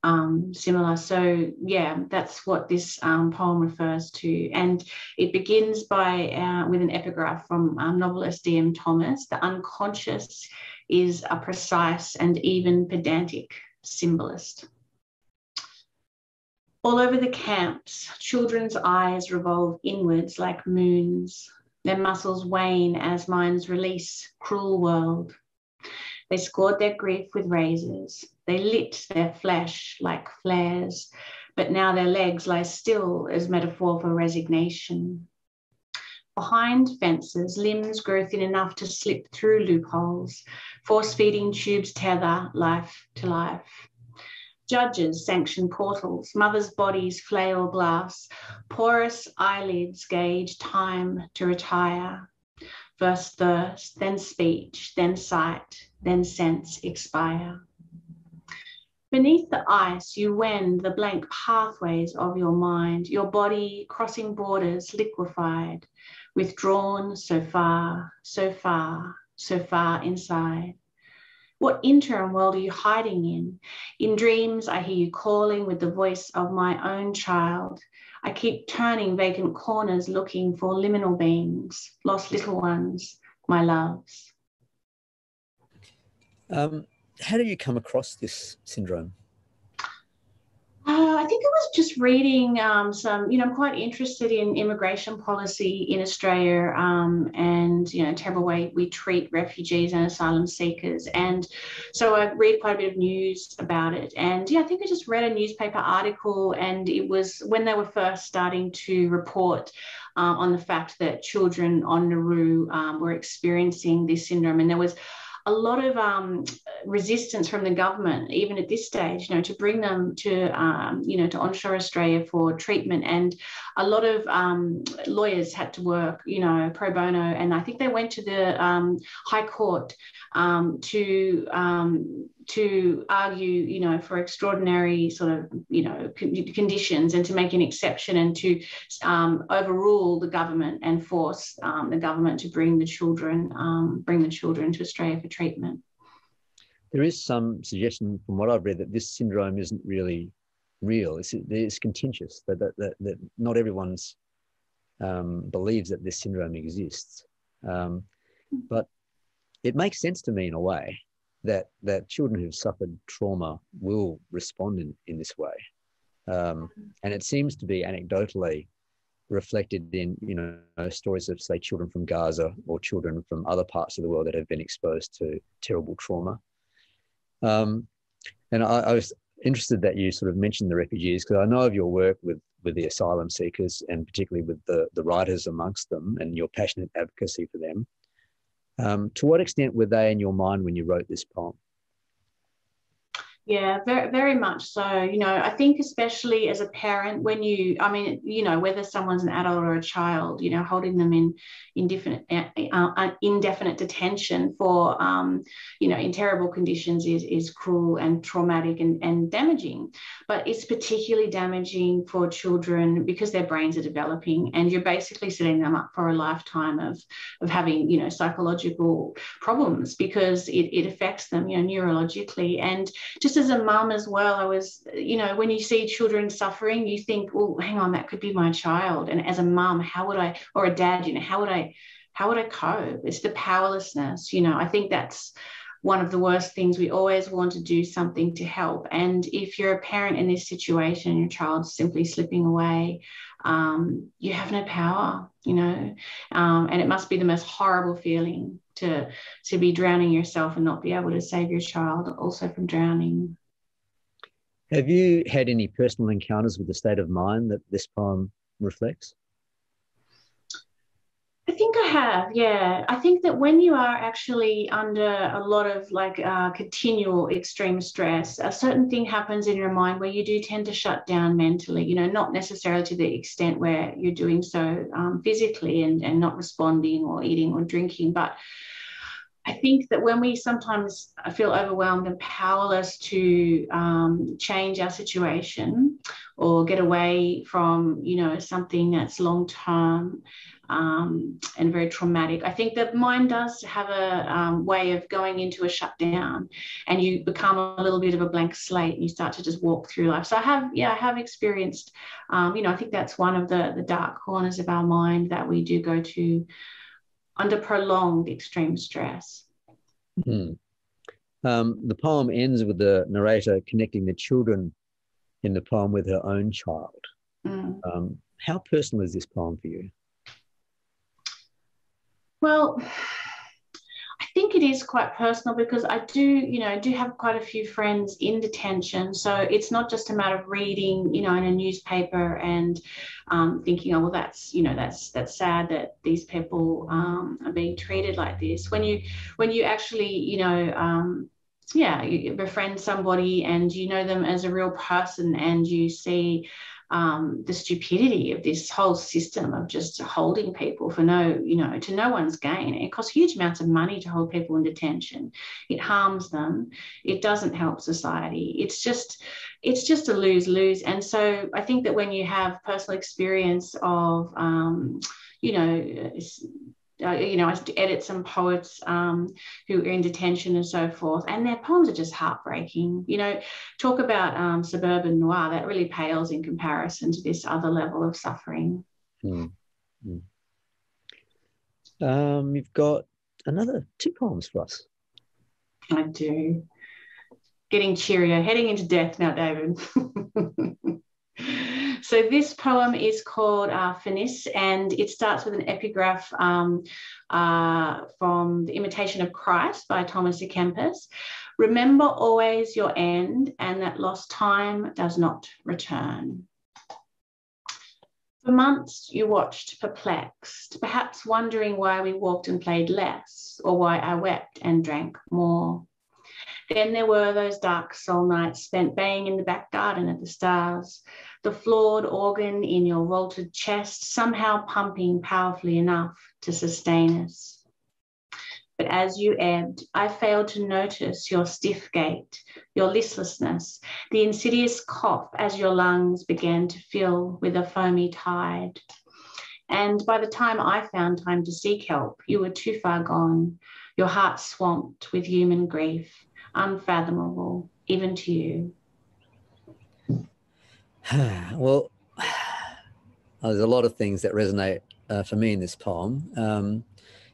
um, similar so yeah that's what this um, poem refers to and it begins by uh, with an epigraph from um, novelist D.M. Thomas the unconscious is a precise and even pedantic symbolist all over the camps, children's eyes revolve inwards like moons. Their muscles wane as minds release cruel world. They scored their grief with razors. They lit their flesh like flares, but now their legs lie still as metaphor for resignation. Behind fences, limbs grow thin enough to slip through loopholes. Force feeding tubes tether life to life. Judges sanction portals, mothers' bodies flail glass, porous eyelids gauge time to retire. First thirst, then speech, then sight, then sense expire. Beneath the ice, you wend the blank pathways of your mind, your body crossing borders liquefied, withdrawn so far, so far, so far inside. What interim world are you hiding in? In dreams, I hear you calling with the voice of my own child. I keep turning vacant corners looking for liminal beings, lost little ones, my loves. Um, how do you come across this syndrome? I think it was just reading um, some, you know, I'm quite interested in immigration policy in Australia um, and, you know, terrible way we treat refugees and asylum seekers. And so I read quite a bit of news about it. And yeah, I think I just read a newspaper article and it was when they were first starting to report um, on the fact that children on Nauru um, were experiencing this syndrome. And there was a lot of um, resistance from the government, even at this stage, you know, to bring them to, um, you know, to onshore Australia for treatment. And a lot of um, lawyers had to work, you know, pro bono. And I think they went to the um, High Court um, to um, to argue, you know, for extraordinary sort of, you know, conditions and to make an exception and to um, overrule the government and force um, the government to bring the children, um, bring the children to Australia for treatment. There is some suggestion from what I've read that this syndrome isn't really real. It's, it's contentious that, that, that, that not everyone's um, believes that this syndrome exists. Um, but it makes sense to me in a way that that children who've suffered trauma will respond in, in this way. Um, and it seems to be anecdotally reflected in you know stories of say children from Gaza or children from other parts of the world that have been exposed to terrible trauma. Um, and I, I, was interested that you sort of mentioned the refugees because I know of your work with with the asylum seekers and particularly with the the writers amongst them and your passionate advocacy for them. Um, to what extent were they in your mind when you wrote this poem? Yeah, very, very much so. You know, I think especially as a parent, when you, I mean, you know, whether someone's an adult or a child, you know, holding them in indefinite, uh, uh, indefinite detention for, um, you know, in terrible conditions is is cruel and traumatic and, and damaging. But it's particularly damaging for children because their brains are developing, and you're basically setting them up for a lifetime of of having, you know, psychological problems because it, it affects them, you know, neurologically and just just as a mum as well, I was, you know, when you see children suffering, you think, well, hang on, that could be my child. And as a mum, how would I, or a dad, you know, how would I, how would I cope? It's the powerlessness, you know, I think that's one of the worst things. We always want to do something to help. And if you're a parent in this situation your child's simply slipping away, um, you have no power, you know, um, and it must be the most horrible feeling to to be drowning yourself and not be able to save your child also from drowning. Have you had any personal encounters with the state of mind that this poem reflects? Have, yeah. I think that when you are actually under a lot of like uh, continual extreme stress, a certain thing happens in your mind where you do tend to shut down mentally, you know, not necessarily to the extent where you're doing so um, physically and, and not responding or eating or drinking, but I think that when we sometimes feel overwhelmed and powerless to um, change our situation or get away from, you know, something that's long term um, and very traumatic, I think that mind does have a um, way of going into a shutdown, and you become a little bit of a blank slate, and you start to just walk through life. So I have, yeah, I have experienced, um, you know, I think that's one of the the dark corners of our mind that we do go to under prolonged extreme stress. Mm. Um, the poem ends with the narrator connecting the children in the poem with her own child. Mm. Um, how personal is this poem for you? Well, it is quite personal because I do, you know, do have quite a few friends in detention. So it's not just a matter of reading, you know, in a newspaper and um, thinking, oh, well, that's, you know, that's that's sad that these people um, are being treated like this. When you when you actually, you know, um, yeah, you befriend somebody and you know them as a real person and you see um, the stupidity of this whole system of just holding people for no, you know, to no one's gain. It costs huge amounts of money to hold people in detention. It harms them. It doesn't help society. It's just, it's just a lose lose. And so I think that when you have personal experience of, um, you know, uh, you know, I edit some poets um, who are in detention and so forth, and their poems are just heartbreaking. You know, talk about um, suburban noir that really pales in comparison to this other level of suffering. Mm. Mm. Um, you've got another two poems for us. I do. Getting cheerier, heading into death now, David. So this poem is called uh, Finis, and it starts with an epigraph um, uh, from The Imitation of Christ by Thomas à Kempis. Remember always your end, and that lost time does not return. For months, you watched perplexed, perhaps wondering why we walked and played less, or why I wept and drank more. Then there were those dark soul nights spent baying in the back garden at the stars, the flawed organ in your vaulted chest somehow pumping powerfully enough to sustain us. But as you ebbed, I failed to notice your stiff gait, your listlessness, the insidious cough as your lungs began to fill with a foamy tide. And by the time I found time to seek help, you were too far gone, your heart swamped with human grief, unfathomable, even to you. well, there's a lot of things that resonate uh, for me in this poem. Um,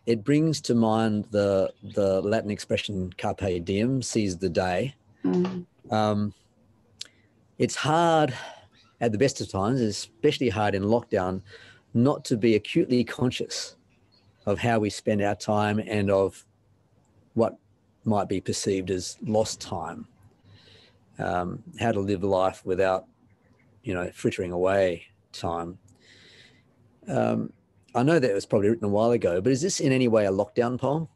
it brings to mind the the Latin expression "carpe diem," seize the day. Mm. Um, it's hard at the best of times, especially hard in lockdown, not to be acutely conscious of how we spend our time and of what might be perceived as lost time. Um, how to live life without, you know, frittering away time. Um, I know that it was probably written a while ago, but is this in any way a lockdown poem?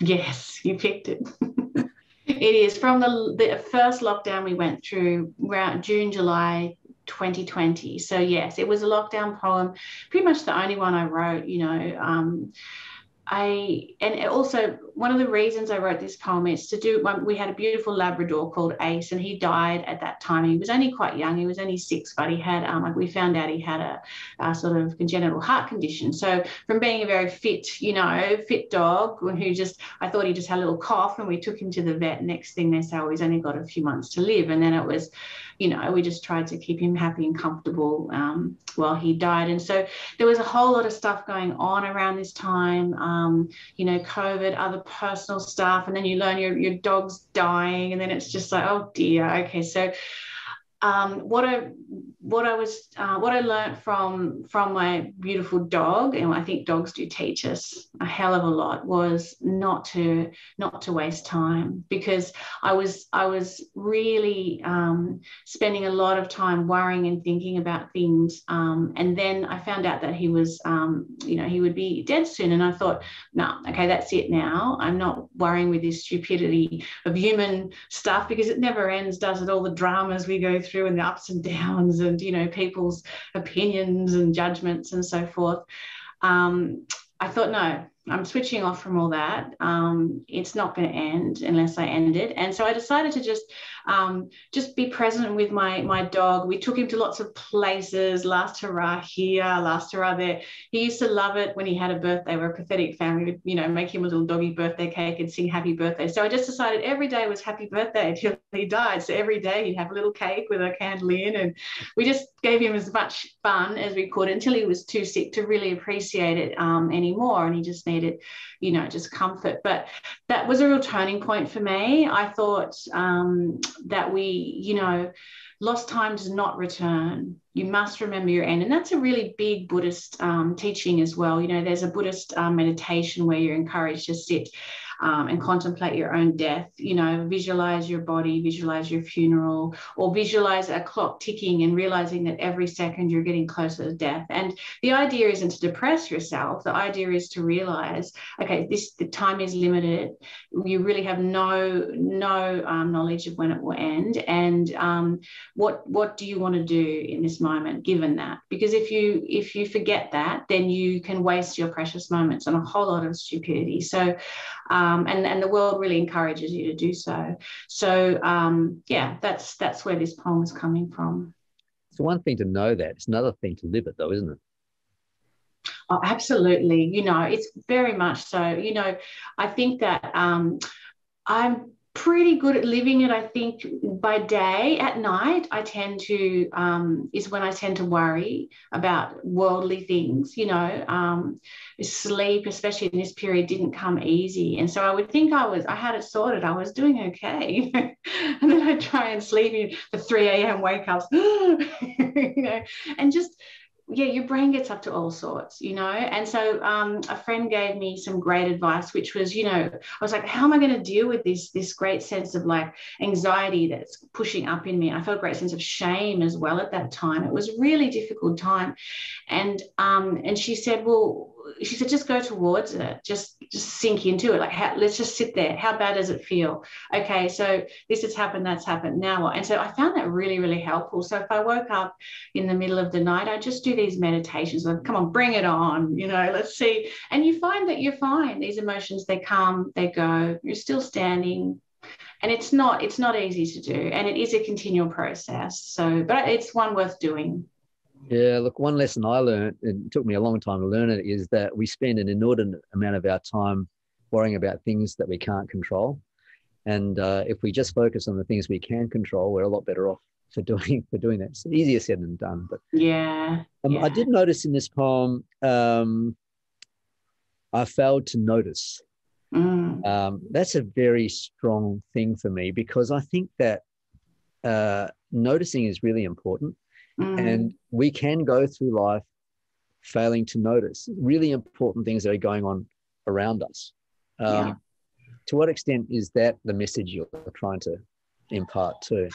Yes, you picked it. it is from the, the first lockdown we went through around June, July 2020. So yes, it was a lockdown poem, pretty much the only one I wrote. You know, um, I and also one of the reasons I wrote this poem is to do. We had a beautiful Labrador called Ace, and he died at that time. He was only quite young. He was only six, but he had. Um, we found out he had a, a, sort of congenital heart condition. So from being a very fit, you know, fit dog who just, I thought he just had a little cough, and we took him to the vet. Next thing they say, oh, he's only got a few months to live, and then it was you know, we just tried to keep him happy and comfortable um, while he died. And so there was a whole lot of stuff going on around this time, um, you know, COVID, other personal stuff. And then you learn your, your dog's dying. And then it's just like, oh dear. Okay. So um, what I what I was uh, what I learned from from my beautiful dog, and I think dogs do teach us a hell of a lot, was not to not to waste time because I was I was really um, spending a lot of time worrying and thinking about things, um, and then I found out that he was um, you know he would be dead soon, and I thought, no, okay, that's it now. I'm not worrying with this stupidity of human stuff because it never ends, does it? All the dramas we go through through and the ups and downs and you know people's opinions and judgments and so forth. Um, i thought no I'm switching off from all that. Um, it's not going to end unless I end it. And so I decided to just um, just be present with my my dog. We took him to lots of places, last hurrah here, last hurrah there. He used to love it when he had a birthday. We're a pathetic family, you know, make him a little doggy birthday cake and sing happy birthday. So I just decided every day was happy birthday until he died. So every day he'd have a little cake with a candle in, and we just gave him as much fun as we could until he was too sick to really appreciate it um, anymore, and he just needed, you know, just comfort. But that was a real turning point for me. I thought um, that we, you know, lost time does not return. You must remember your end. And that's a really big Buddhist um, teaching as well. You know, there's a Buddhist um, meditation where you're encouraged to sit um, and contemplate your own death. You know, visualize your body, visualize your funeral, or visualize a clock ticking and realizing that every second you're getting closer to death. And the idea isn't to depress yourself. The idea is to realize, okay, this the time is limited. You really have no no um, knowledge of when it will end, and um, what what do you want to do in this moment, given that? Because if you if you forget that, then you can waste your precious moments on a whole lot of stupidity. So um, and and the world really encourages you to do so. So um, yeah, that's that's where this poem is coming from. It's one thing to know that; it's another thing to live it, though, isn't it? Oh, absolutely. You know, it's very much so. You know, I think that um, I'm pretty good at living it i think by day. At night i tend to um, is when i tend to worry about worldly things you know um, sleep especially in this period didn't come easy. And so i would think i was i had it sorted. I was doing okay. And then i try and sleep in the 3 a.m wake ups you know and just yeah, your brain gets up to all sorts, you know. And so um, a friend gave me some great advice, which was, you know, I was like, how am I going to deal with this this great sense of like anxiety that's pushing up in me? I felt a great sense of shame as well at that time. It was really difficult time, and um, and she said, well, she said just go towards it. Just just sink into it. Like how, let's just sit there. How bad does it feel? Okay so this has happened that's happened. Now what? And so i found that really really helpful. So if i woke up in the middle of the night i just do these meditations. Like come on bring it on you know let's see. And you find that you're fine. These emotions they come they go. You're still standing. And it's not it's not easy to do. And it is a continual process. So but it's one worth doing yeah, look, one lesson I learned, and it took me a long time to learn it, is that we spend an inordinate amount of our time worrying about things that we can't control. And uh, if we just focus on the things we can control, we're a lot better off for doing for doing that. It's easier said than done. But yeah, um, yeah. I did notice in this poem um, I failed to notice. Mm. Um, that's a very strong thing for me because I think that uh, noticing is really important. Mm. And we can go through life failing to notice really important things that are going on around us. Um, Yeah. To what extent is that the message you're trying to impart too?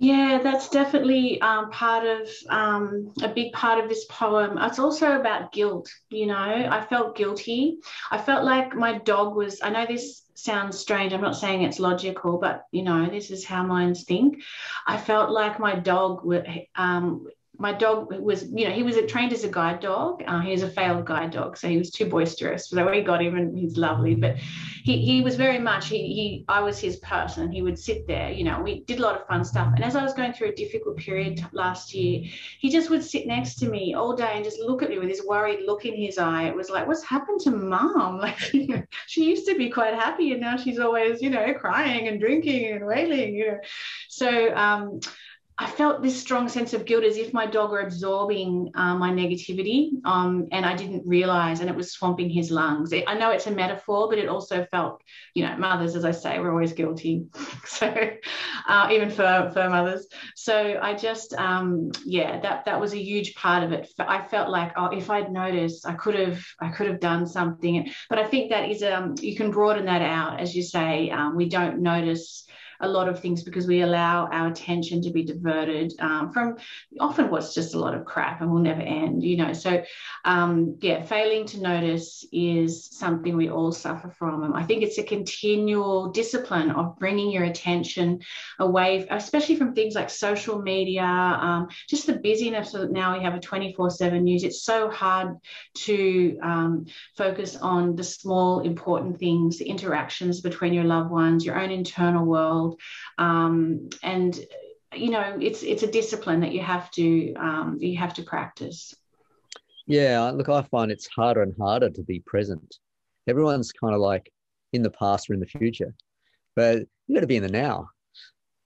Yeah, that's definitely um, part of um, a big part of this poem. It's also about guilt. You know, I felt guilty. I felt like my dog was, I know this sounds strange. I'm not saying it's logical, but, you know, this is how minds think. I felt like my dog um, my dog was, you know, he was trained as a guide dog. Uh, he was a failed guide dog, so he was too boisterous. So we got him, and he's lovely. But he he was very much he he. I was his person. He would sit there. You know, we did a lot of fun stuff. And as I was going through a difficult period last year, he just would sit next to me all day and just look at me with this worried look in his eye. It was like, what's happened to mom? Like, you know, she used to be quite happy, and now she's always, you know, crying and drinking and wailing. You know, so. um I felt this strong sense of guilt as if my dog were absorbing uh, my negativity um, and I didn't realize and it was swamping his lungs. I know it's a metaphor, but it also felt, you know, mothers, as I say, we're always guilty. so uh, even for, for mothers. So I just, um, yeah, that, that was a huge part of it. I felt like, oh, if I'd noticed, I could have, I could have done something. But I think that is, um, you can broaden that out. As you say, um, we don't notice a lot of things because we allow our attention to be diverted um, from often what's just a lot of crap and will never end, you know. So, um, yeah, failing to notice is something we all suffer from. And I think it's a continual discipline of bringing your attention away, especially from things like social media, um, just the busyness that now we have a 24 7 news. It's so hard to um, focus on the small, important things, the interactions between your loved ones, your own internal world. Um, and you know it's it's a discipline that you have to um, you have to practice Yeah, look, I find it's harder and harder to be present. Everyone's kind of like in the past or in the future, but you got to be in the now.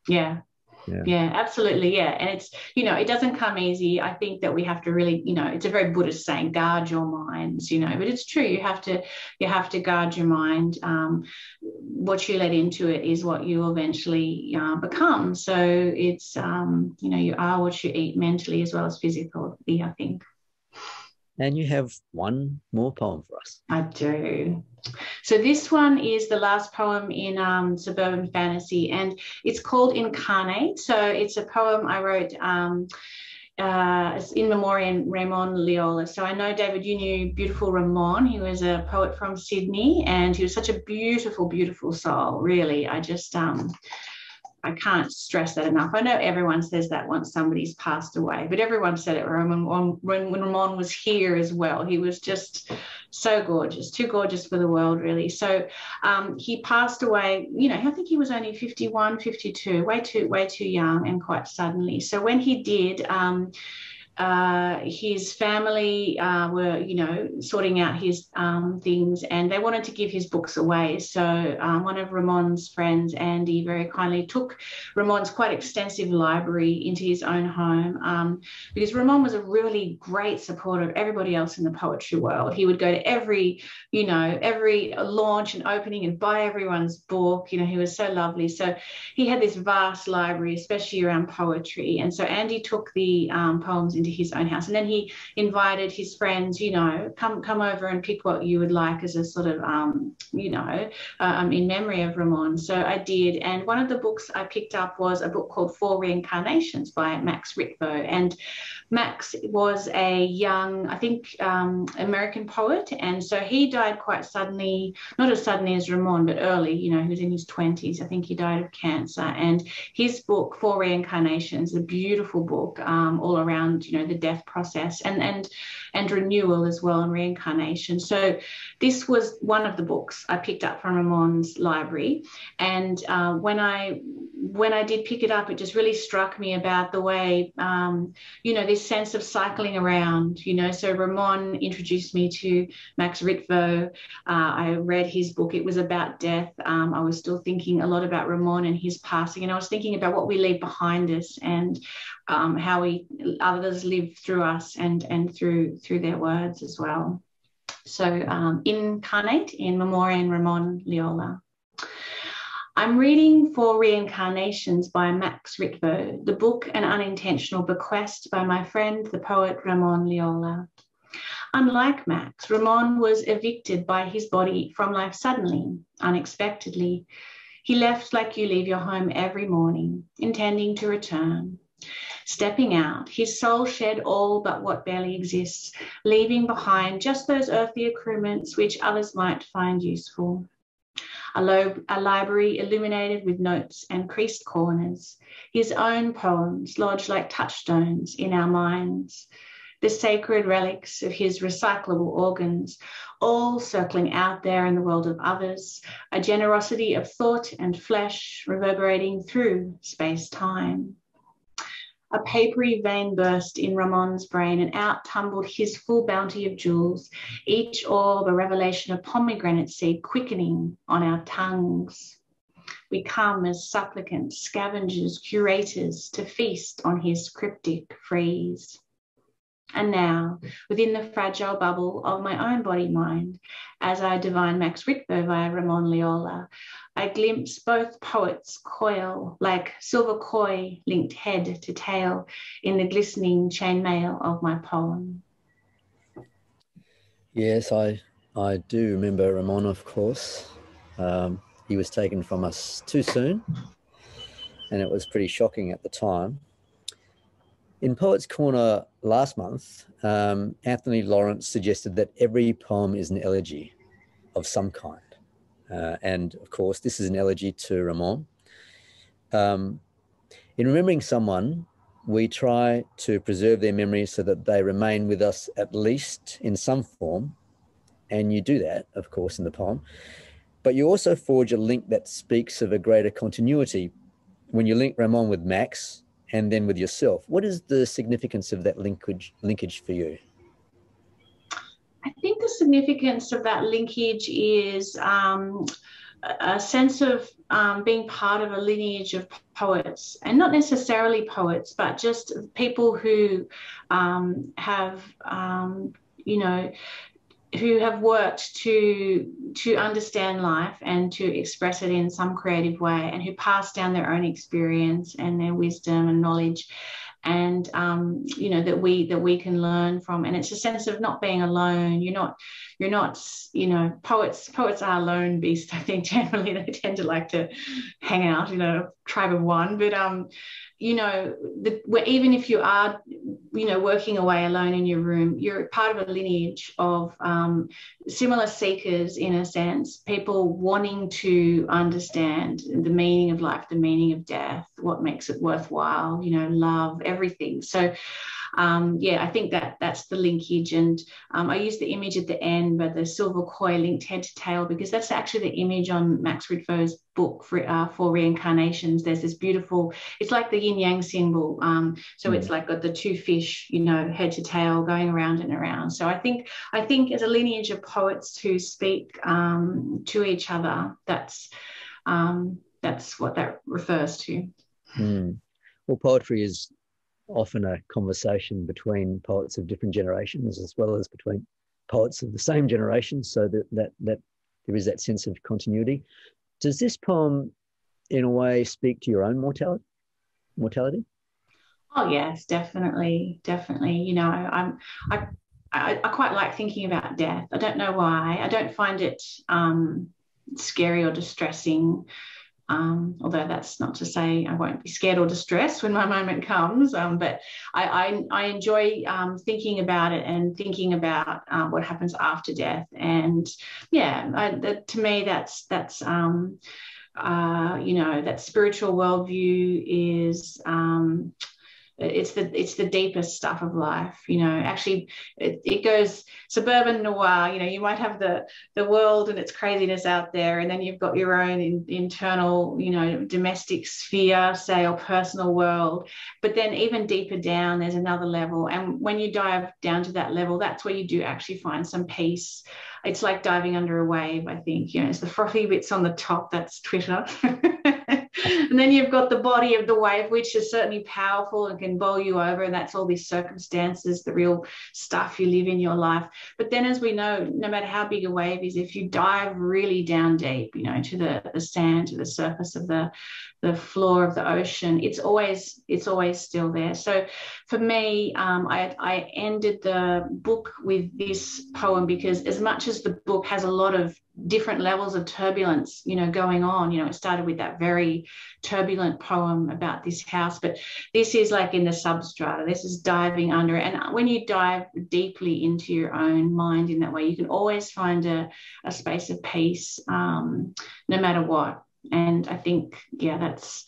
yeah Yeah. yeah absolutely yeah. And it's you know it doesn't come easy. I think that we have to really you know it's a very buddhist saying guard your minds you know but it's true. You have to you have to guard your mind. Um, what you let into it is what you eventually uh, become. So it's um, you know you are what you eat mentally as well as physically i think And you have one more poem for us. I do. So this one is the last poem in um, Suburban Fantasy, and it's called Incarnate. So it's a poem I wrote um, uh, in memoriam Ramon Loyola. So I know David, you knew beautiful Ramon. He was a poet from Sydney, and he was such a beautiful, beautiful soul. Really, I just um, I can't stress that enough. I know everyone says that once somebody's passed away, but everyone said it when, when, Ramon was here as well. He was just so gorgeous, too gorgeous for the world, really. So um, he passed away, you know, I think he was only 51, 52, way too, way too young and quite suddenly. So when he did, um, uh, his family uh, were, you know, sorting out his um, things and they wanted to give his books away. So um, one of Ramon's friends, Andy, very kindly took Ramon's quite extensive library into his own home um, because Ramon was a really great supporter of everybody else in the poetry world. He would go to every, you know, every launch and opening and buy everyone's book. You know, he was so lovely. So he had this vast library, especially around poetry. And so Andy took the um, poems into his own house, and then he invited his friends. You know, come come over and pick what you would like as a sort of, um, you know, um, in memory of Ramon. So I did, and one of the books I picked up was a book called Four Reincarnations by Max Ritvo. and Max was a young, I think, um, American poet, and so he died quite suddenly, not as suddenly as Ramon, but early. You know, he was in his twenties. I think he died of cancer, and his book Four Reincarnations, a beautiful book, um, all around, you know, the death process and and and renewal as well and reincarnation. So this was one of the books I picked up from Ramon's library, and uh, when I when I did pick it up, it just really struck me about the way, um, you know, this sense of cycling around, you know. So Ramon introduced me to Max Ritvo. Uh, I read his book. It was about death. Um, I was still thinking a lot about Ramon and his passing, and I was thinking about what we leave behind us and um, how we others live through us and and through through their words as well. So um, incarnate in Memoriam Ramon Loyola. I'm reading Four Reincarnations by Max Ritvo, the book An Unintentional Bequest by my friend, the poet Ramon Loyola. Unlike Max, Ramon was evicted by his body from life suddenly, unexpectedly. He left like you leave your home every morning, intending to return. Stepping out, his soul shed all but what barely exists, leaving behind just those earthly accoutrements which others might find useful. A, lo- a, library illuminated with notes and creased corners, his own poems lodged like touchstones in our minds, the sacred relics of his recyclable organs, all circling out there in the world of others, a generosity of thought and flesh reverberating through space time. A papery vein burst in Ramon's brain, and out tumbled his full bounty of jewels, each orb a revelation of pomegranate seed quickening on our tongues. We come as supplicants, scavengers, curators to feast on his cryptic frieze. And now, within the fragile bubble of my own body mind, as I divine Max Ritvo via Ramon Loyola, I glimpse both poets coil like silver koi linked head to tail in the glistening chainmail of my poem. Yes, I, I do remember Ramon, of course. Um, he was taken from us too soon, and it was pretty shocking at the time. In Poets Corner last month, um, Anthony Lawrence suggested that every poem is an elegy of some kind. Uh, and of course, this is an elegy to Ramon. Um, in remembering someone, we try to preserve their memory so that they remain with us at least in some form. And you do that, of course, in the poem. But you also forge a link that speaks of a greater continuity. When you link Ramon with Max, and then with yourself. What is the significance of that linkage linkage for you? I think the significance of that linkage is um, a sense of um, being part of a lineage of poets, and not necessarily poets, but just people who um, have, um, you know, who have worked to to understand life and to express it in some creative way and who pass down their own experience and their wisdom and knowledge and um, you know that we that we can learn from. And it's a sense of not being alone. You're not you're not you know poets poets are lone beasts i think generally. They tend to like to hang out you know tribe of one. But um you know the, where even if you are you know working away alone in your room you're part of a lineage of um, similar seekers in a sense people wanting to understand the meaning of life the meaning of death what makes it worthwhile you know love everything. So um, yeah, I think that that's the linkage. And um, I use the image at the end, but the silver koi linked head to tail, because that's actually the image on Max Ritvo's book for, uh, Four Reincarnations. There's this beautiful, it's like the yin yang symbol. Um, so mm. it's like got the two fish, you know, head to tail going around and around. So I think, I think as a lineage of poets who speak um, to each other, that's, um, that's what that refers to. Mm. Well, poetry is often a conversation between poets of different generations as well as between poets of the same generation so that that, that there is that sense of continuity does this poem in a way speak to your own mortality mortality oh yes definitely definitely you know i'm i I, I quite like thinking about death. I don't know why. I don't find it um, scary or distressing. Um, although that's not to say I won't be scared or distressed when my moment comes, um, but I, I, I enjoy um, thinking about it and thinking about uh, what happens after death. And yeah, I, that, to me, that's that's um, uh, you know that spiritual worldview is um, it's the it's the deepest stuff of life you know. Actually it, it, goes suburban noir you know you might have the the world and its craziness out there and then you've got your own in, internal you know domestic sphere say or personal world. But then even deeper down there's another level. And when you dive down to that level that's where you do actually find some peace. It's like diving under a wave i think you know it's the frothy bits on the top that's twitter and then you've got the body of the wave, which is certainly powerful and can bowl you over. And that's all these circumstances, the real stuff you live in your life. But then, as we know, no matter how big a wave is, if you dive really down deep, you know, to the, the sand, to the surface of the, the floor of the ocean, it's always it's always still there. So for me, um, I, I ended the book with this poem because as much as the book has a lot of different levels of turbulence, you know, going on. You know, it started with that very turbulent poem about this house, but this is like in the substrata. This is diving under it. And when you dive deeply into your own mind in that way, you can always find a, a space of peace, um, no matter what. And I think, yeah, that's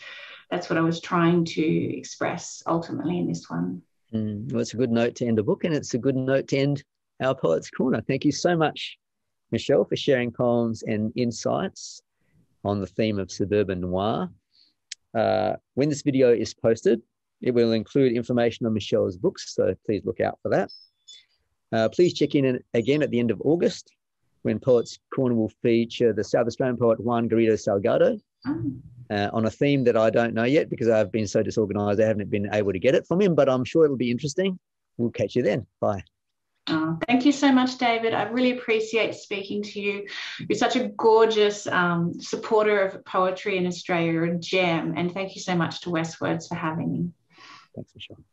that's what I was trying to express ultimately in this one. Mm, well, it's a good note to end the book, and it's a good note to end our Poets Corner. Thank you so much Michele for sharing poems and insights on the theme of suburban noir. Uh, when this video is posted, it will include information on Michele's books, so please look out for that. Uh, please check in again at the end of August when Poets Corner will feature the South Australian poet Juan Garrido Salgado uh, on a theme that I don't know yet because I've been so disorganized I haven't been able to get it from him, but I'm sure it'll be interesting. We'll catch you then. Bye. Oh, thank you so much, David. I really appreciate speaking to you. You're such a gorgeous um, supporter of poetry in Australia, a gem. And thank you so much to WestWords for having me. Thanks, Michele.